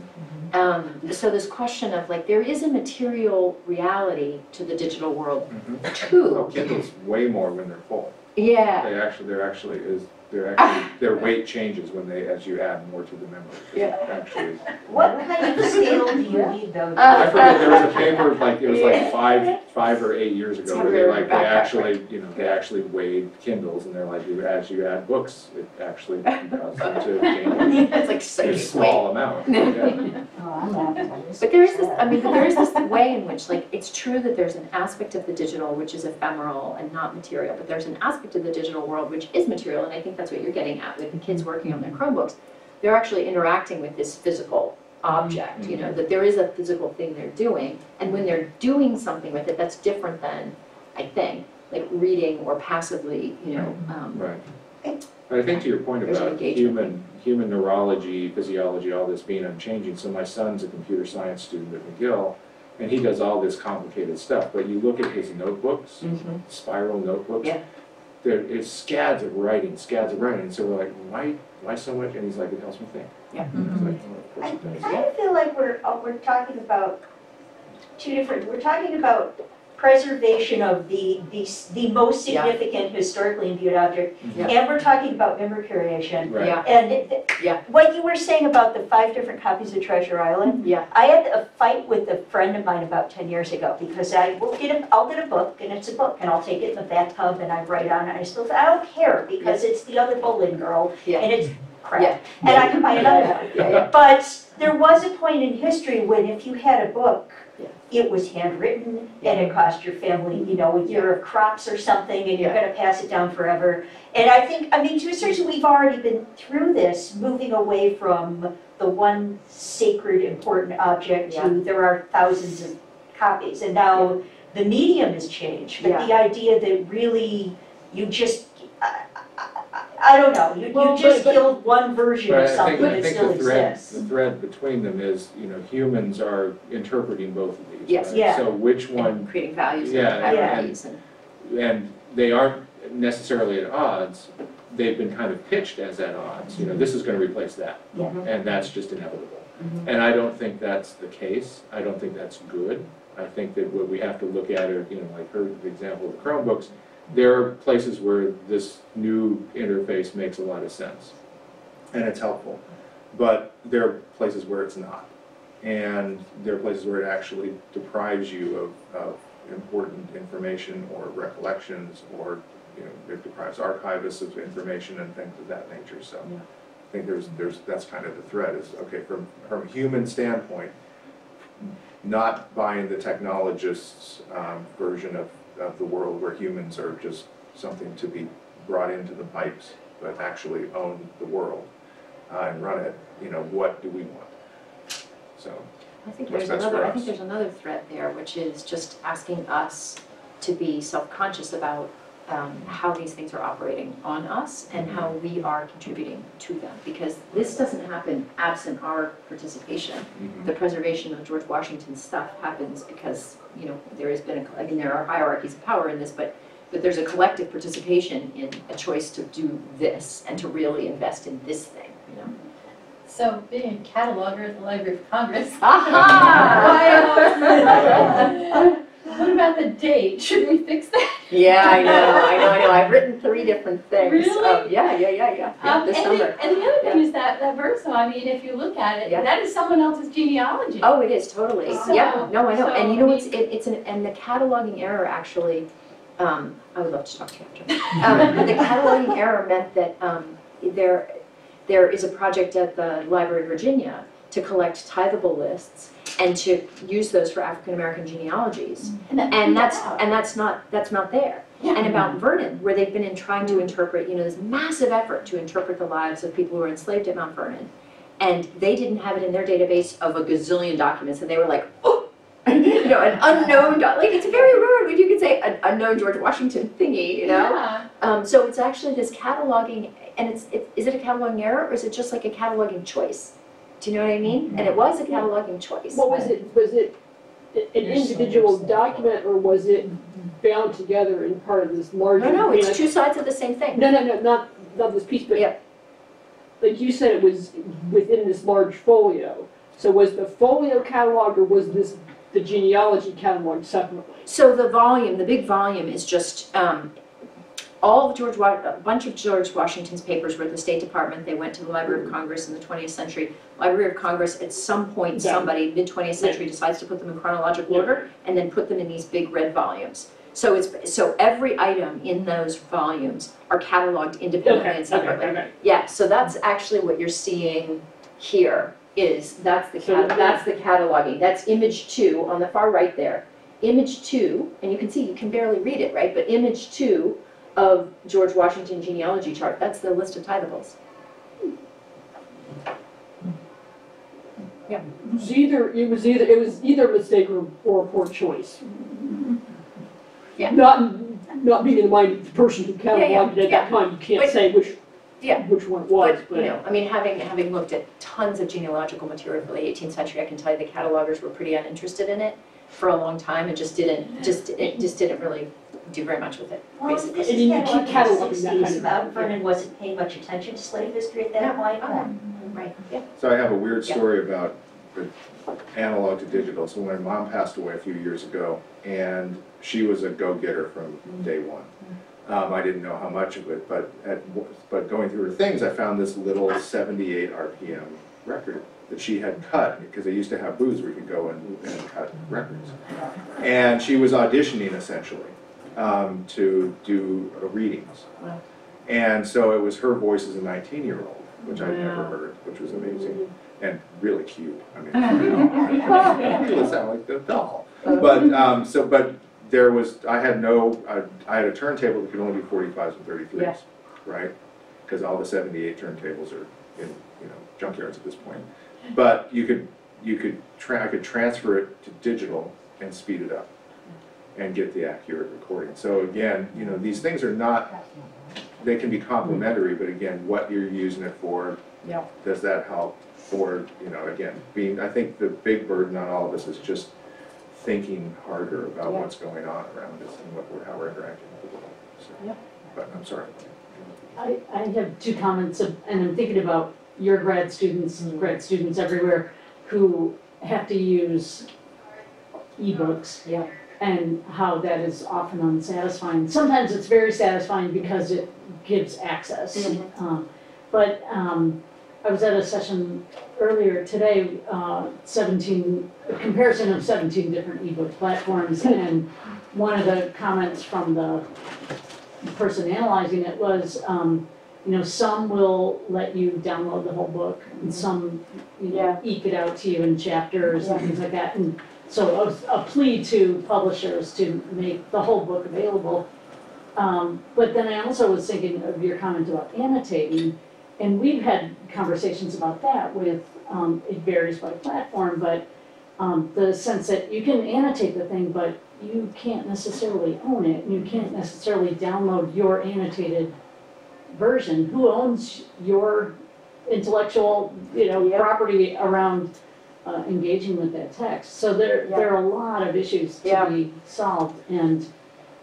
Um, so this question of like, there is a material reality to the digital world Mhm. Too. Kindle's way more when they're full. Yeah, They actually, there actually is, they're actually, their weight changes when they, as you add more to the memory. Yeah. Actually, What kind of scale do you need though? I forget, there was a paper, like, it was like five, five or eight years ago, where they like, they actually, you know, they actually weighed Kindles, and they're like, you- as you add books, it actually causes them to gain it's like so a small amount, yeah. But there is this, I mean, but there is this way in which, like, it's true that there's an aspect of the digital which is ephemeral and not material, but there's an aspect of the digital world which is material, and I think that's what you're getting at with the kids working on their Chromebooks. They're actually interacting with this physical object, you know, that there is a physical thing they're doing, and when they're doing something with it, that's different than, I think, like reading or passively, you know, um, Right. But I think to your point about human, human neurology, physiology, all this being unchanging, so my son's a computer science student at McGill, and he does all this complicated stuff, but you look at his notebooks, mhm. spiral notebooks. Yeah. There, it's scads of writing, scads of writing, and so we're like, why, why so much? And he's like, it helps me think. Yeah. And I like, oh, of I it does. kind of feel like we're, uh, we're talking about two different, we're talking about preservation of the, the, the most Yeah. significant historically imbued object. Yeah. And we're talking about memory creation. Right. Yeah, And it- th- Yeah. what you were saying about the five different copies of Treasure Island, yeah, I had a fight with a friend of mine about ten years ago because I will get a, I'll get a book and it's a book and I'll take it in the bathtub and I write on it. I still, I don't care because it's the other Boleyn girl yeah, and it's Yeah. crap. And I can buy another one. yeah, yeah. But there was a point in history when if you had a book it was handwritten and it cost your family, you know, a year of crops or something and you're gonna pass it down forever. And I think, I mean, to a certain extent, we've already been through this, moving away from the one sacred important object Yeah. to there are thousands of copies. And now the medium has changed, but the idea that really you just, I- I don't know, you, Well, you just but- but- killed one version But of I something think, I that think still the thread, exists. the thread between them is, you know, humans are interpreting both of these, Yes. right? Yeah. So which one And creating values and Yeah, and- hierarchies and. and they aren't necessarily at odds, they've been kind of pitched as at odds, you know, this is gonna replace that. Yeah. Mm-hmm. And that's just inevitable. Mm-hmm. And I don't think that's the case, I don't think that's good. I think that what we have to look at are, you know, like her example of the Chromebooks, there are places where this new interface makes a lot of sense. And it's helpful, but there are places where it's not. And there are places where it actually deprives you of, of important information or recollections or, you know, it deprives archivists of information and things of that nature, so. I think there's, there's, that's kind of the thread is, okay, from, from a human standpoint, not buying the technologist's, um, version of, of the world where humans are just something to be brought into the pipes, but actually own the world, uh, and run it, you know, what do we want? So, I think there's another, I think there's another thread there, which is just asking us to be self-conscious about um, how these things are operating on us and how we are contributing to them. Because this doesn't happen absent our participation. mhm. The preservation of George Washington's stuff happens because, you know, there has been, a I mean, there are hierarchies of power in this, but, but there's a collective participation in a choice to do this and to really invest in this thing, you know? So being a cataloger at the Library of Congress. Aha! What about the date? Should we fix that? Yeah, I know, I know, I know. I've written three different things. Really? of- Yeah, yeah, yeah, yeah, yeah, Um, this and summer. the, and the other thing is that, that verso, I mean, if you look at it, Yeah. that is someone else's genealogy. Oh, it is, totally. So- Yeah, no, I know. And you know, so, I it's, it- it's an, and the cataloging error actually, um, I would love to talk to you after. Um, The cataloging error meant that, um, there, there is a project at the Library of Virginia to collect tithable lists and to use those for African-American genealogies. that- And that's, and that's not, that's not there. Yeah. And about Vernon, where they've been in trying to interpret, you know, this massive effort to interpret the lives of people who were enslaved at Mount Vernon. And they didn't have it in their database of a gazillion documents, and they were like, oh, you know, an unknown doc, like, it's very rare when you could say an unknown George Washington thingy, you know? Yeah. Um, so it's actually this cataloging, and it's, it, is it a cataloging error, or is it just like a cataloging choice? Do you know what I mean? And it was a cataloging choice. What was it, was it an individual document or was it bound together in part of this larger? No, no, it's two sides of the same thing. No, no, no, not, not this piece, but. Yeah. Like you said, it was within this large folio. So was the folio catalog or was this the genealogy catalog separately? So the volume, the big volume is just, um, all of George, a bunch of George Washington's papers were at the State Department, they went to the Library of mm-hmm. Congress in the twentieth century. Library of Congress, at some point, Yeah. somebody, mid-twentieth century, decides to put them in chronological order, and then put them in these big red volumes. So it's, so every item in those volumes are cataloged independently Okay, and separately. okay. Yeah, so that's actually what you're seeing here, is, that's the, So that's the cataloging, that's image two on the far right there. Image two, and you can see, you can barely read it, right, but image two of George Washington genealogy chart, that's the list of tithables. It was either, it was either, it was either a mistake or, or a poor choice. Yeah. Not, not being in the mind of the person who yeah, cataloged it at yeah. that time, you can't But- say which, Yeah. which one it was, But, you know, I mean, having, having looked at tons of genealogical material for the eighteenth century, I can tell you the catalogers were pretty uninterested in it for a long time and just didn't, just, it just didn't really do very much with it, Well, basically. this And is you keep kind of cataloging like the that kind of sixties, Mount thing. Vernon wasn't paying much attention to slave history at that No, point. okay. Right, yeah. So I have a weird Yeah. story about the analog to digital. So when my mom passed away a few years ago, and she was a go-getter from mm-hmm. day one. Mm-hmm. Um, I didn't know how much of it, but at, but going through her things, I found this little seventy-eight RPM record that she had cut, because they used to have booths where you could go and, and cut records. And she was auditioning essentially, um, to do uh, readings. And so it was her voice as a nineteen-year-old, which I'd never Wow. heard, which was amazing, and really cute. I mean, you know, it sounded like the doll. But, um, so, but there was, I had no, I, I had a turntable that could only do forty-fives and thirty-threes, Yeah. right? Because all the seventy-eight turntables are in, you know, junkyards at this point. But you could, you could, tra- I could transfer it to digital and speed it up and get the accurate recording. So again, you know, these things are not, they can be complementary, but again, what you're using it for, Yeah. does that help? Or, you know, again, being, I think the big burden on all of us is just thinking harder about Yeah. what's going on around us and what we're, how we're interacting with the world. So. But I'm sorry. I, I have two comments, of- and I'm thinking about your grad students, Mm. grad students everywhere, who have to use ebooks. Yeah. And how that is often unsatisfying. Sometimes it's very satisfying because it gives access. Mhm. Um, But, um, I was at a session earlier today, uh, seventeen, a comparison of seventeen different ebook platforms. And one of the comments from the person analyzing it was, um, you know, some will let you download the whole book and some, you know, eke it out to you in chapters and things like that. And so a, a plea to publishers to make the whole book available. Um, but then I also was thinking of your comment about annotating, and we've had conversations about that with, um, it varies by platform, but um, the sense that you can annotate the thing, but you can't necessarily own it, and you can't necessarily download your annotated version. Who owns your intellectual, you know, Yep. property around uh, engaging with that text? So there, Yeah. there are a lot of issues Yeah. to be solved, and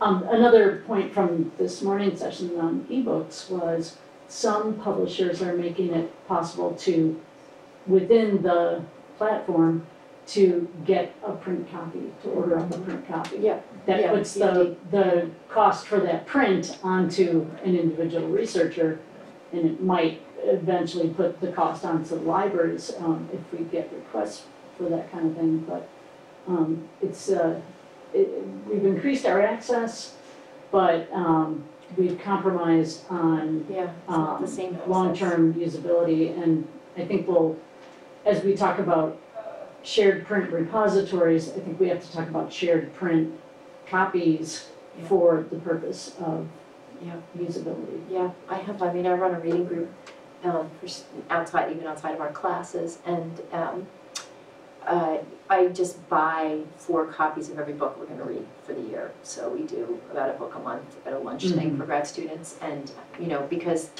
um, another point from this morning's session on ebooks was some publishers are making it possible to, within the platform, to get a print copy, to order up a print copy. Yeah. That Yeah, puts the, the cost for that print onto an individual researcher, and it might eventually put the cost onto the libraries, um, if we get requests for that kind of thing, but, um, it's, uh, it, we've increased our access, but, um, we've compromised on Yeah, it's not the Um, same long-term usability, and I think we'll, as we talk about shared print repositories, I think we have to talk about shared print copies Yeah. for the purpose of Yeah. usability. Yeah, I have, I mean, I run a reading group, um, for s- outside, even outside of our classes, and, um, uh, I just buy four copies of every book we're gonna read for the year. So we do about a book a month at a lunch thing for grad students, and, you know, because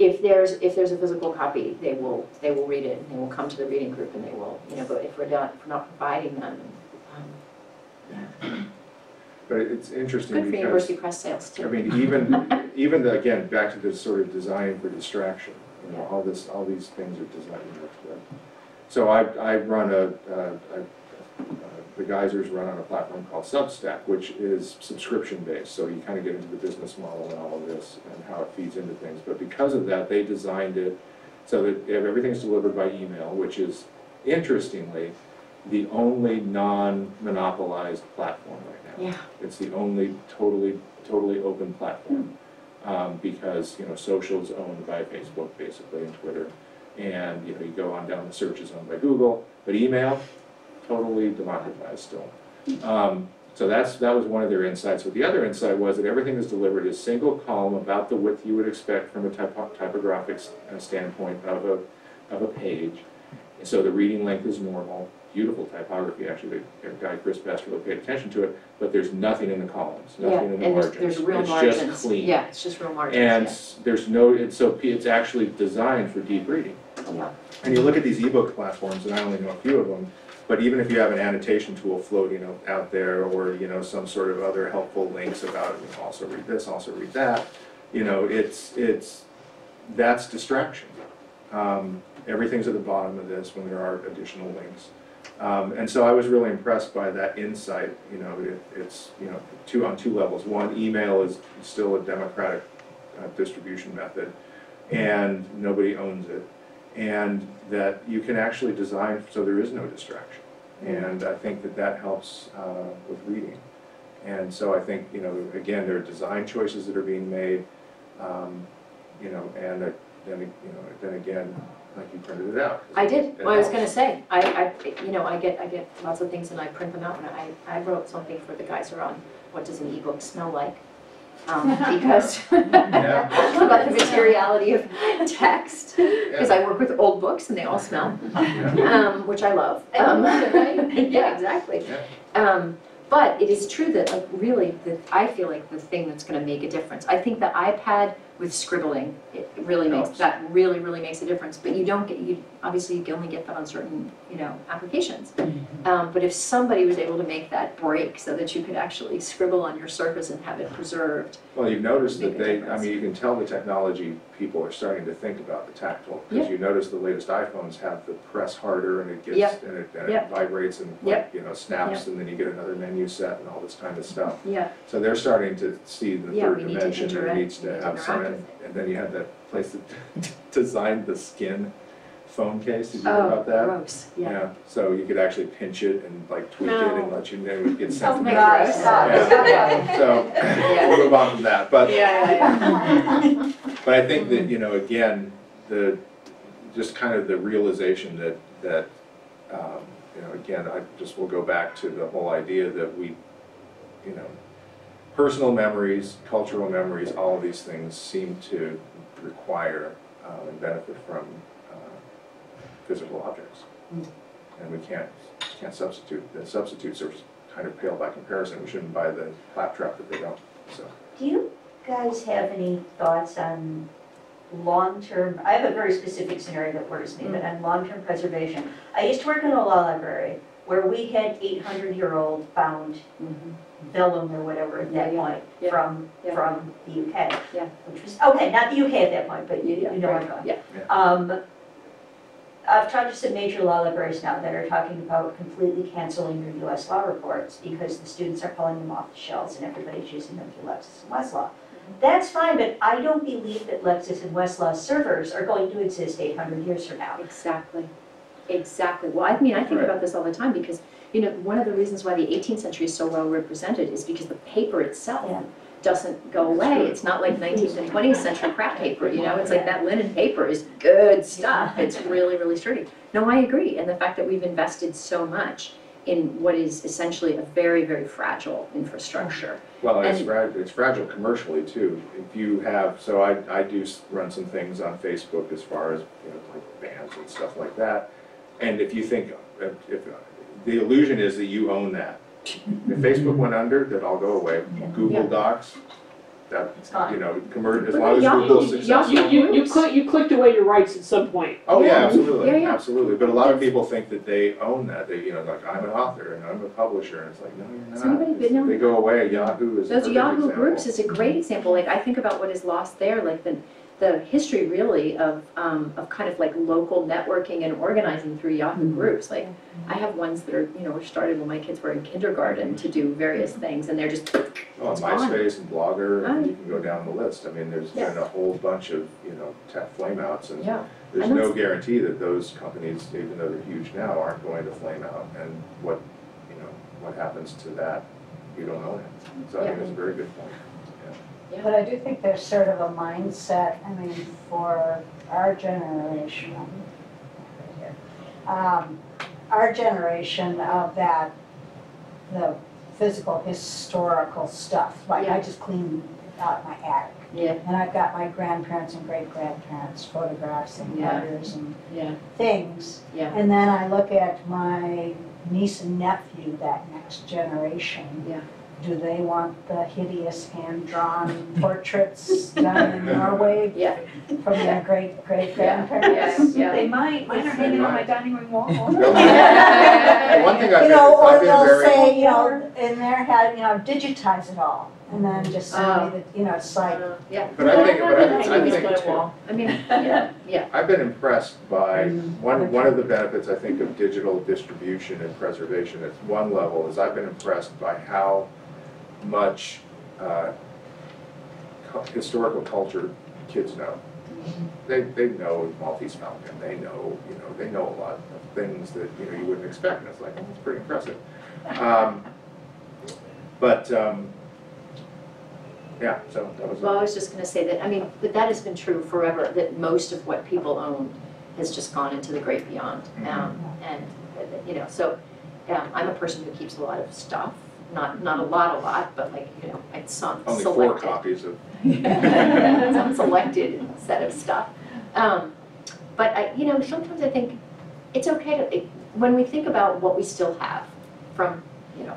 if there's, if there's a physical copy, they will, they will read it, and they will come to the reading group, and they will, you know, but if we're not, if we're not providing them, um, But it's interesting good for because, University Press sales too. I mean, even, even the, again, back to this sort of design for distraction. You know, Yeah. all this, all these things are designed so I, I run a, I- uh, the Geyser's run on a platform called Substack, which is subscription-based, so you kind of get into the business model and all of this and how it feeds into things. But because of that, they designed it so that everything's delivered by email, which is interestingly, the only non-monopolized platform right now. Yeah. It's the only totally, totally open platform. Um, because, you know, social's owned by Facebook basically and Twitter. And, you know, you go on down, the search is owned by Google, but email, totally democratized still. Um, so that's, that was one of their insights. But the other insight was that everything is delivered as single column about the width you would expect from a typo- typographic uh, standpoint of a, of a page. And So the reading length is normal, beautiful typography, actually, the guy Chris Best really paid attention to it, but there's nothing in the columns, Yeah, nothing in the and there's, margins. there's real It's margins. just clean. Yeah, it's just real margins, And yeah. there's no, it's so, it's actually designed for deep reading. Yeah. And you look at these ebook platforms, and I only know a few of them, but even if you have an annotation tool floating out- there, or, you know, some sort of other helpful links about, you know, also read this, also read that, you know, it's, it's, that's distraction. Um, everything's at the bottom of this when there are additional links. Um, and so I was really impressed by that insight, you know, it, it's, you know, two, on two levels. One, email is still a democratic uh, distribution method, and nobody owns it. And that you can actually design so there is no distraction. And I think that that helps uh, with reading. And so I think, you know, again, there are design choices that are being made. um, you know, and then, you know, then again, like you printed it out. I did, well, I was gonna say, I, I, you know, I get, I get lots of things and I print them out, and I, I wrote something for the guys on, what does an ebook smell like? Um, because, Yeah. about the materiality of text, because I work with old books and they all smell, Yeah. um, which I love. Um, love it, right? Yeah, exactly. Um, but it is true that like really, the, I feel like the thing that's gonna make a difference, I think the iPad with scribbling, it really makes, Helps. that really, really makes a difference. But you don't get, you, obviously you can only get that on certain, you know, applications. Um, but if somebody was able to make that break so that you could actually scribble on your surface and have it preserved, Well, you've noticed Make that a they, I difference. mean, you can tell the technology people are starting to think about the tactile. Because Yeah. you notice the latest iPhones have the press harder and it gets, Yep. and it, and Yep. vibrates and like, Yep. you know, snaps and then you get another menu set and all this kind of stuff. yeah, So they're starting to see the Yeah, third we need to dimension, there interact- needs we to need to have some, interact and and then you have that place that designed the skin phone case, did you hear oh, about that? gross, yeah. So you could actually pinch it and like tweak it and No. let you know, it get Oh sent. my to gosh, you. stop, Yeah. stop that. So, Yeah. we'll move on from that, but. Yeah, yeah, But I think that, you know, again, the, just kind of the realization that, that, um, you know, again, I just will go back to the whole idea that we, you know, personal memories, cultural memories, all of these things seem to require uh, and benefit from uh, physical objects. And we can't, can't substitute, the substitutes are kind of pale by comparison, we shouldn't buy the claptrap that they don't, so. Do you guys have any thoughts on long-term, I have a very specific scenario that worries me, but on long-term preservation. I used to work in a law library where we had eight hundred year old found vellum or whatever at that Yeah, yeah, point yeah, from, yeah. from the UK. Yeah. Which was, okay, not the UK at that point, but you, Yeah, you know where I'm going. Yeah. Um, I've talked to some major law libraries now that are talking about completely canceling your US law reports because the students are pulling them off the shelves and everybody's using them through Lexis and Westlaw. That's fine, but I don't believe that Lexis and Westlaw servers are going to exist eight hundred years from now. Exactly, exactly. Well, I mean, I think Right. about this all the time because, you know, one of the reasons why the eighteenth century is so well represented is because the paper Yeah. itself doesn't go away. It's not like nineteenth and twentieth century crap paper, you know? It's like that linen paper is good stuff. It's really, really sturdy. No, I agree. And the fact that we've invested so much in what is essentially a very, very fragile infrastructure. Well, it's And- fragile, it's fragile commercially too. If you have, so I, I do run some things on Facebook as far as, you know, like bands and stuff like that. And if you think, if, if, the illusion is that you own that. If Facebook went under, that all go away. Google Docs, that, It's you know, commer as But long as Yahoo- Google's successful. You, you, you click, you clicked away your rights at some point. Oh, yeah, Yeah. absolutely, Yeah, yeah. absolutely. But a lot of people think that they own that. They, you know, like, I'm an author and I'm a publisher. And it's like, no, you're anybody not. They go away. Yahoo is a Those perfect Yahoo example. groups is a great example, like, I think about what is lost there, like the, the history really of, um, of kind of like local networking and organizing through Yahoo groups, like, I have ones that are, you know, were started when my kids were in kindergarten to do various things, and they're just, Oh, It's. MySpace and Blogger, and you can go down the list. I mean, there's been a whole bunch of, you know, tech flameouts, and yeah. there's and no guarantee that those companies, even though they're huge now, aren't going to flame out. And what, you know, what happens to that, you don't know. it. So I think Yeah. that's a very good point. But I do think there's sort of a mindset, I mean, for our generation, right here, um, our generation of that, the physical historical stuff, like I just cleaned out my attic. Yeah, And I've got my grandparents and great-grandparents' photographs and Yeah. letters and yeah, things. yeah, And then I look at my niece and nephew, that next generation. Yeah. Do they want the hideous hand-drawn portraits done in Norway? Yeah, from their great great yeah, grandparents? yeah. They might, mine are hanging on my dining room wall. Well, One thing I've You been, know, I've or been they'll very. say, you know, in their head, you know, digitize it all, and then just send me the, you know, it's like, Uh, Yeah, But I think, but I think, I think on my too. I mean, yeah, yeah, I've been impressed by, one, one of the benefits, I think, of digital distribution and preservation at one level is I've been impressed by how much uh, cu- historical culture kids know. They, they know Maltese Falcon, they know, you know, they know a lot of things that, you know, you wouldn't expect, and it's like, oh, that's pretty impressive. Um, But, um, yeah, so that was. Well, I was just gonna say that, I mean, but that has been true forever, that most of what people own has just gone into the great beyond. Um, and, you know, so, um, I'm a person who keeps a lot of stuff, not, not a lot, a lot, but like, you know, it's some Only selected. four copies of, some selected set of stuff. Um, but I, you know, sometimes I think it's okay to, it- when we think about what we still have from, you know,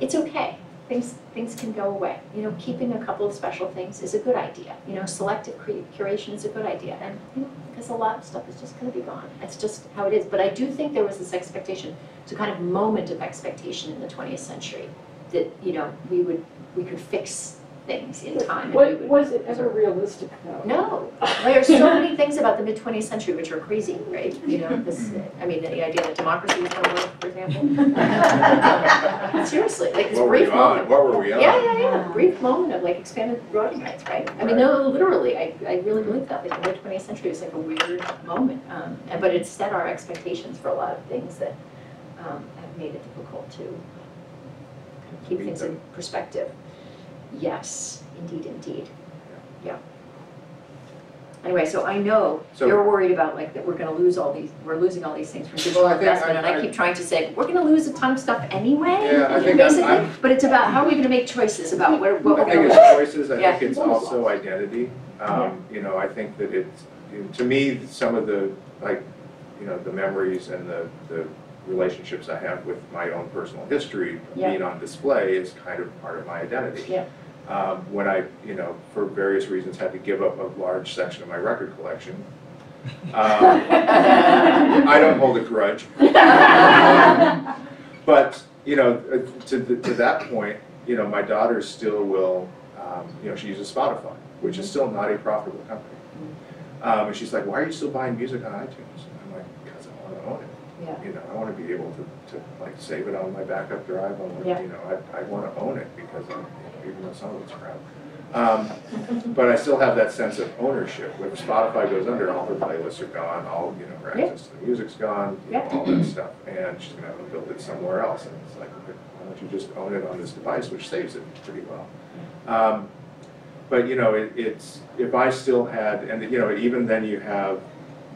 it's okay. Things, things can go away. You know, keeping a couple of special things is a good idea. You know, selective curation is a good idea. And, you know, because a lot of stuff is just gonna be gone. That's just how it is. But I do think there was this expectation, it's a kind of moment of expectation in the twentieth century that, you know, we would, we could fix things in time What, would. was it ever realistic though? No, there are so many things about the mid-twentieth century which are crazy, right? You know, this, I mean, the idea that democracy was gonna work, for example. Seriously, like this what were brief you moment. what were we on? Yeah, yeah, yeah, brief moment of like expanded voting rights, right? I mean, no, literally, I, I really believe that, like the mid-twentieth century is like a weird moment. Um, and, but it set our expectations for a lot of things that, um, have made it difficult to keep things in perspective. Yes, indeed, indeed, yeah. Anyway, so I know So- you're worried about like that we're gonna lose all these, we're losing all these things from digital Well, I think investment, and I- I I- keep trying to say, we're gonna lose a ton of stuff anyway, Yeah, I think I'm- basically, I'm- but it's about how are we gonna make choices about where, what we're think gonna it's choices, I Yeah. think it's also identity. Um, you know, I think that it's, to me, some of the, like, you know, the memories and the, the relationships I have with my own personal history Yeah. being on display is kind of part of my identity. Yeah. Um, when I, you know, for various reasons, had to give up a large section of my record collection. Um, I don't hold a grudge. But, you know, uh, to, the- to that point, you know, my daughter still will, um, you know, she uses Spotify, which is still not a profitable company. Um, and she's like, why are you still buying music on iTunes? And I'm like, because I want to own it. Yeah. You know, I want to be able to, to like save it on my backup drive, I want, Yeah. you know, I, I want to own it because I'm, even though some of it's crap. Um, but I still have that sense of ownership. When Spotify goes under, all her playlists are gone, all, you know, her Yeah. access to the music's gone, you know, all that stuff. And she's gonna have to build it somewhere else. And it's like, why don't you just own it on this device, which saves it pretty well. Um, but, you know, it, it's, if I still had, and, you know, even then you have,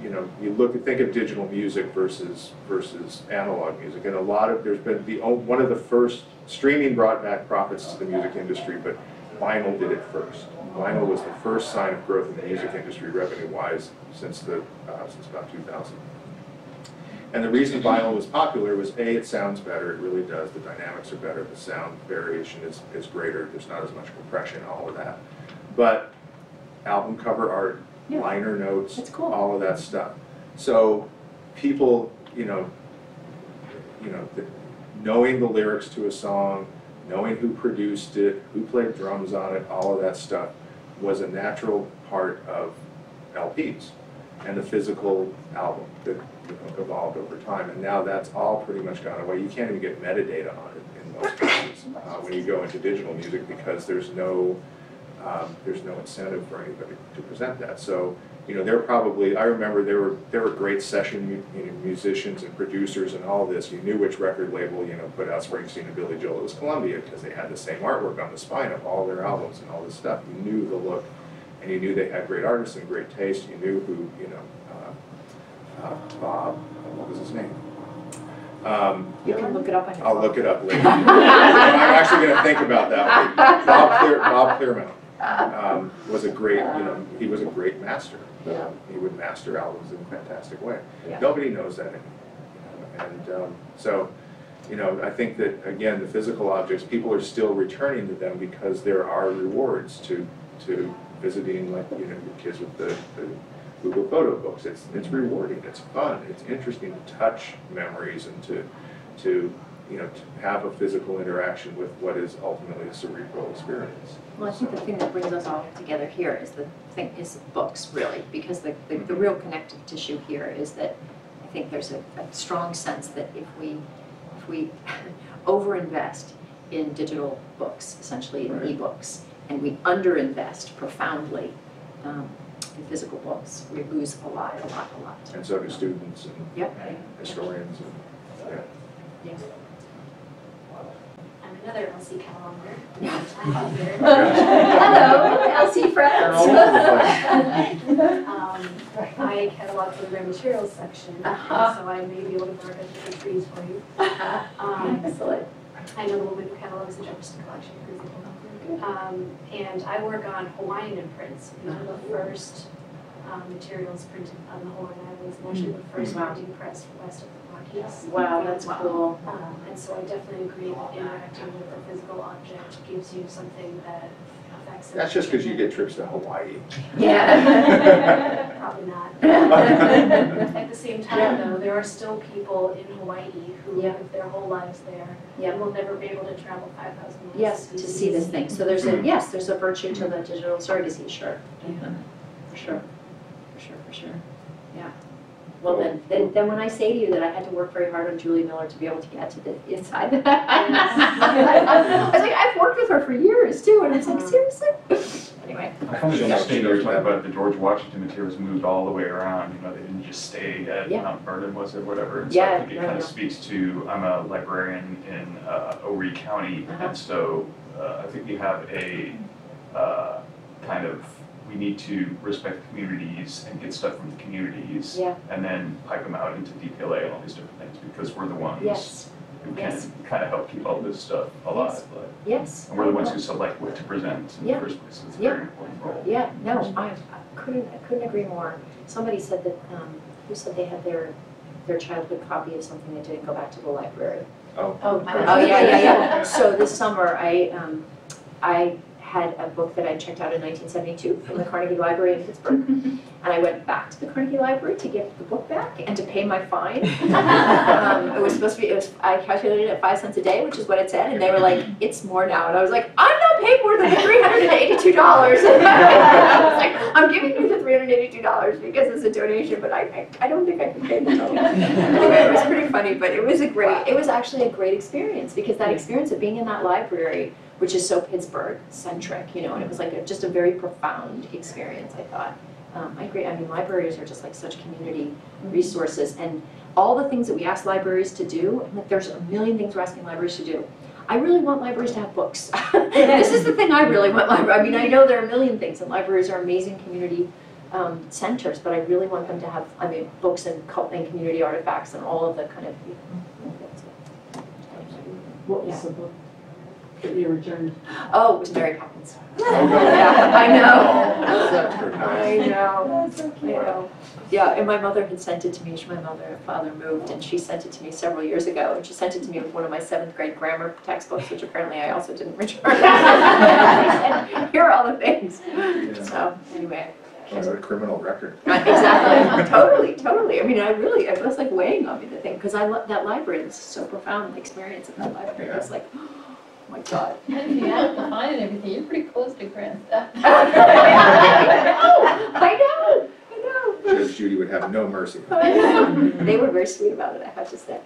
you know, you look, and think of digital music versus, versus analog music. And a lot of, there's been the, o- one of the first, streaming brought back profits to the music industry, but vinyl did it first. Vinyl was the first sign of growth in the music industry revenue-wise since the, uh, since about 2000. And the reason vinyl was popular was A, it sounds better, it really does, the dynamics are better, the sound variation is, is greater, there's not as much compression, all of that. But album cover art, Yeah. liner notes, That's cool. all of that stuff. So people, you know, you know, the- knowing the lyrics to a song, knowing who produced it, who played drums on it, all of that stuff was a natural part of LPs and the physical album that you know, evolved over time. And now that's all pretty much gone away. You can't even get metadata on it in most cases uh, when you go into digital music because there's no, um, there's no incentive for anybody to present that. So, you know, they're probably, I remember there were, there were great session you know, musicians and producers and all this. You knew which record label, you know, put out Springsteen and Billy Joel. It was Columbia because they had the same artwork on the spine of all their albums and all this stuff. You knew the look and you knew they had great artists and great taste. You knew who, you know, uh, uh, Bob, what was his name? Um, You can look it up on your I'll phone. look it up later. I'm actually gonna think about that. Bob Clear, Bob Clearmount, um, was a great, you know, he was a great master. Yeah. He would master albums in a fantastic way. Yeah. Nobody knows that anymore. you know, And, um, so, you know, I think that, again, the physical objects, people are still returning to them because there are rewards to, to visiting, like, you know, your kids with the, the Google Photo Books. It's, it's rewarding, it's fun, it's interesting to touch memories and to, to, you know, to have a physical interaction with what is ultimately a cerebral experience. Well, I think the thing that brings us all together here is the thing, is books, really, because the, the, the real connective tissue here is that I think there's a, a strong sense that if we, if we overinvest in digital books, essentially in Right. ebooks, and we underinvest profoundly um, in physical books, we lose a lot, a lot, a lot. And so do students and Yep. historians and, yeah. Yeah. Another LC cataloger. Yeah. I'm here. Hello, LC friends. Um, I catalog for the grant materials section, Uh-huh. so I may be able to mark up the trees for you. Um, Excellent. I know the woman who catalogs the Jefferson Collection, for example. Um, and I work on Hawaiian imprints. These are the first, um, materials printed on the Hawaiian Islands, and actually the first Wow. printing press west of the Rockies. Wow, that's cool. Um, and so I definitely agree that interacting with a physical object gives you something that affects. That's just because you get trips to Hawaii. Yeah. Probably not. At the same time, though, there are still people in Hawaii who Yeah. live their whole lives there Yeah. and will never be able to travel five thousand miles. Yes, to see this thing. So there's a, yes, there's a virtue to the digital surrogacy, sure. For sure, for sure, for sure. Yeah. Well, then, then, then when I say to you that I had to work very hard on Julie Miller to be able to get to the inside. I was like, I've worked with her for years too, and it's like, seriously? Anyway, I found it Yeah, interesting, she you were talking about the George Washington materials moved all the way around, you know, they didn't just stay at Yeah. Mount Vernon, was it, whatever. And so Yeah, I think it no, kind no. of speaks to, I'm a librarian in uh, Erie County, Uh-huh. and so uh, I think we have a uh, kind of, we need to respect the communities and get stuff from the communities. Yeah. And then pipe them out into DPLA and all these different things, because we're the ones yes, who yes. can kind of help keep all this stuff alive. but- yes. And we're the ones who select what to present in the Yeah. first place, it's a Yeah. very important role. Yeah, no, I, I couldn't, I couldn't agree more. Somebody said that, um, who said they had their, their childhood copy of something that didn't go back to the library? Oh. Oh, oh, yeah, yeah, yeah. So this summer, I, um, I had a book that I checked out in nineteen seventy-two from the Carnegie Library in Pittsburgh. And I went back to the Carnegie Library to get the book back and to pay my fine. Um, it was supposed to be, it was, I calculated it at five cents a day, which is what it said, and they were like, it's more now. And I was like, I'm not paying more than the three hundred and eighty-two dollars. I was like, I'm giving you the three hundred and eighty-two dollars because it's a donation, but I, I, I don't think I can pay the total. Anyway, it was pretty funny, but it was a great, it was actually a great experience, because that experience of being in that library, which is so Pittsburgh-centric, you know, and it was like a, just a very profound experience, I thought. Um, I agree, I mean, libraries are just like such community resources, and all the things that we ask libraries to do, like, there's a million things we're asking libraries to do. I really want libraries to have books. This is the thing I really want libraries, I mean, I know there are a million things, and libraries are amazing community um, centers, but I really want them to have, I mean, books and and community artifacts and all of the kind of. You know, What was the book that you returned? Oh, it was Mary Poppins. Oh, no. Yeah, I know. Oh, that's very I nice. know, I know. Yeah, and my mother had sent it to me, she- my mother and father moved, and she sent it to me several years ago, and she sent it to me with one of my seventh grade grammar textbooks, which apparently I also didn't return. Here are all the things, so, anyway. That's a criminal record. Right, Exactly, totally, totally, I mean, I really, it was like weighing on me, the thing, because I love that library, this is so profound, the experience of that library, I was like, oh my god. And you have to find and everything, you're pretty close to Grand Theft. I know, I know, I know. Judge Judy would have no mercy. They were very sweet about it, I have to say.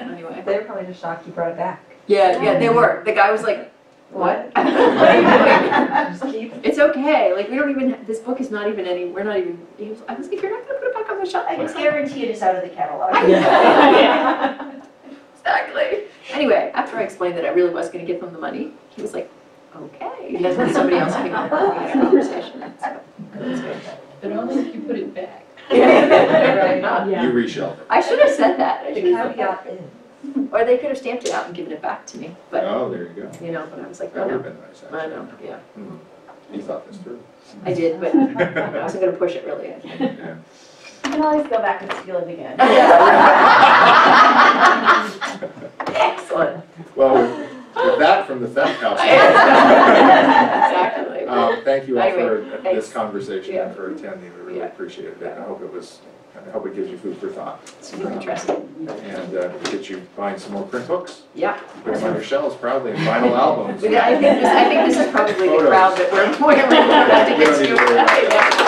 Anyway. They were probably just shocked you brought it back. Yeah, yeah, they were. The guy was like, what? What are you doing? Just keep. It's okay, like, we don't even, this book is not even any, we're not even, he was, I was like, you're not gonna put it back on the shelf. I can guarantee it is out of the catalog. Yeah. Exactly. Anyway, after I explained that I really was gonna give him the money, he was like, okay. And then somebody else came up and we had a conversation. So, it was good. But only if you put it back. Right. Yeah. You reshelved it. I should have said that. I should have said caveat Or they could have stamped it out and given it back to me, but, Oh, there you go. you know, but I was like, That no, would have no. Oh, been nice, I actually. know, yeah. Hmm. You thought this through. I did, but I wasn't gonna push it really. I think. Yeah. You can always go back and steal it again. Excellent. Well, with with that from the theft house. Exactly. Um, Thank you all for Anyway, this conversation and for attending. We really Yeah. appreciate it. I hope it was, I hope it gives you food for thought. Super interesting. And uh, get you buying some more print books. Yeah. Put them on your shelves proudly in vinyl albums. I think this, I think this is probably the crowd that we're, we're, have to get to.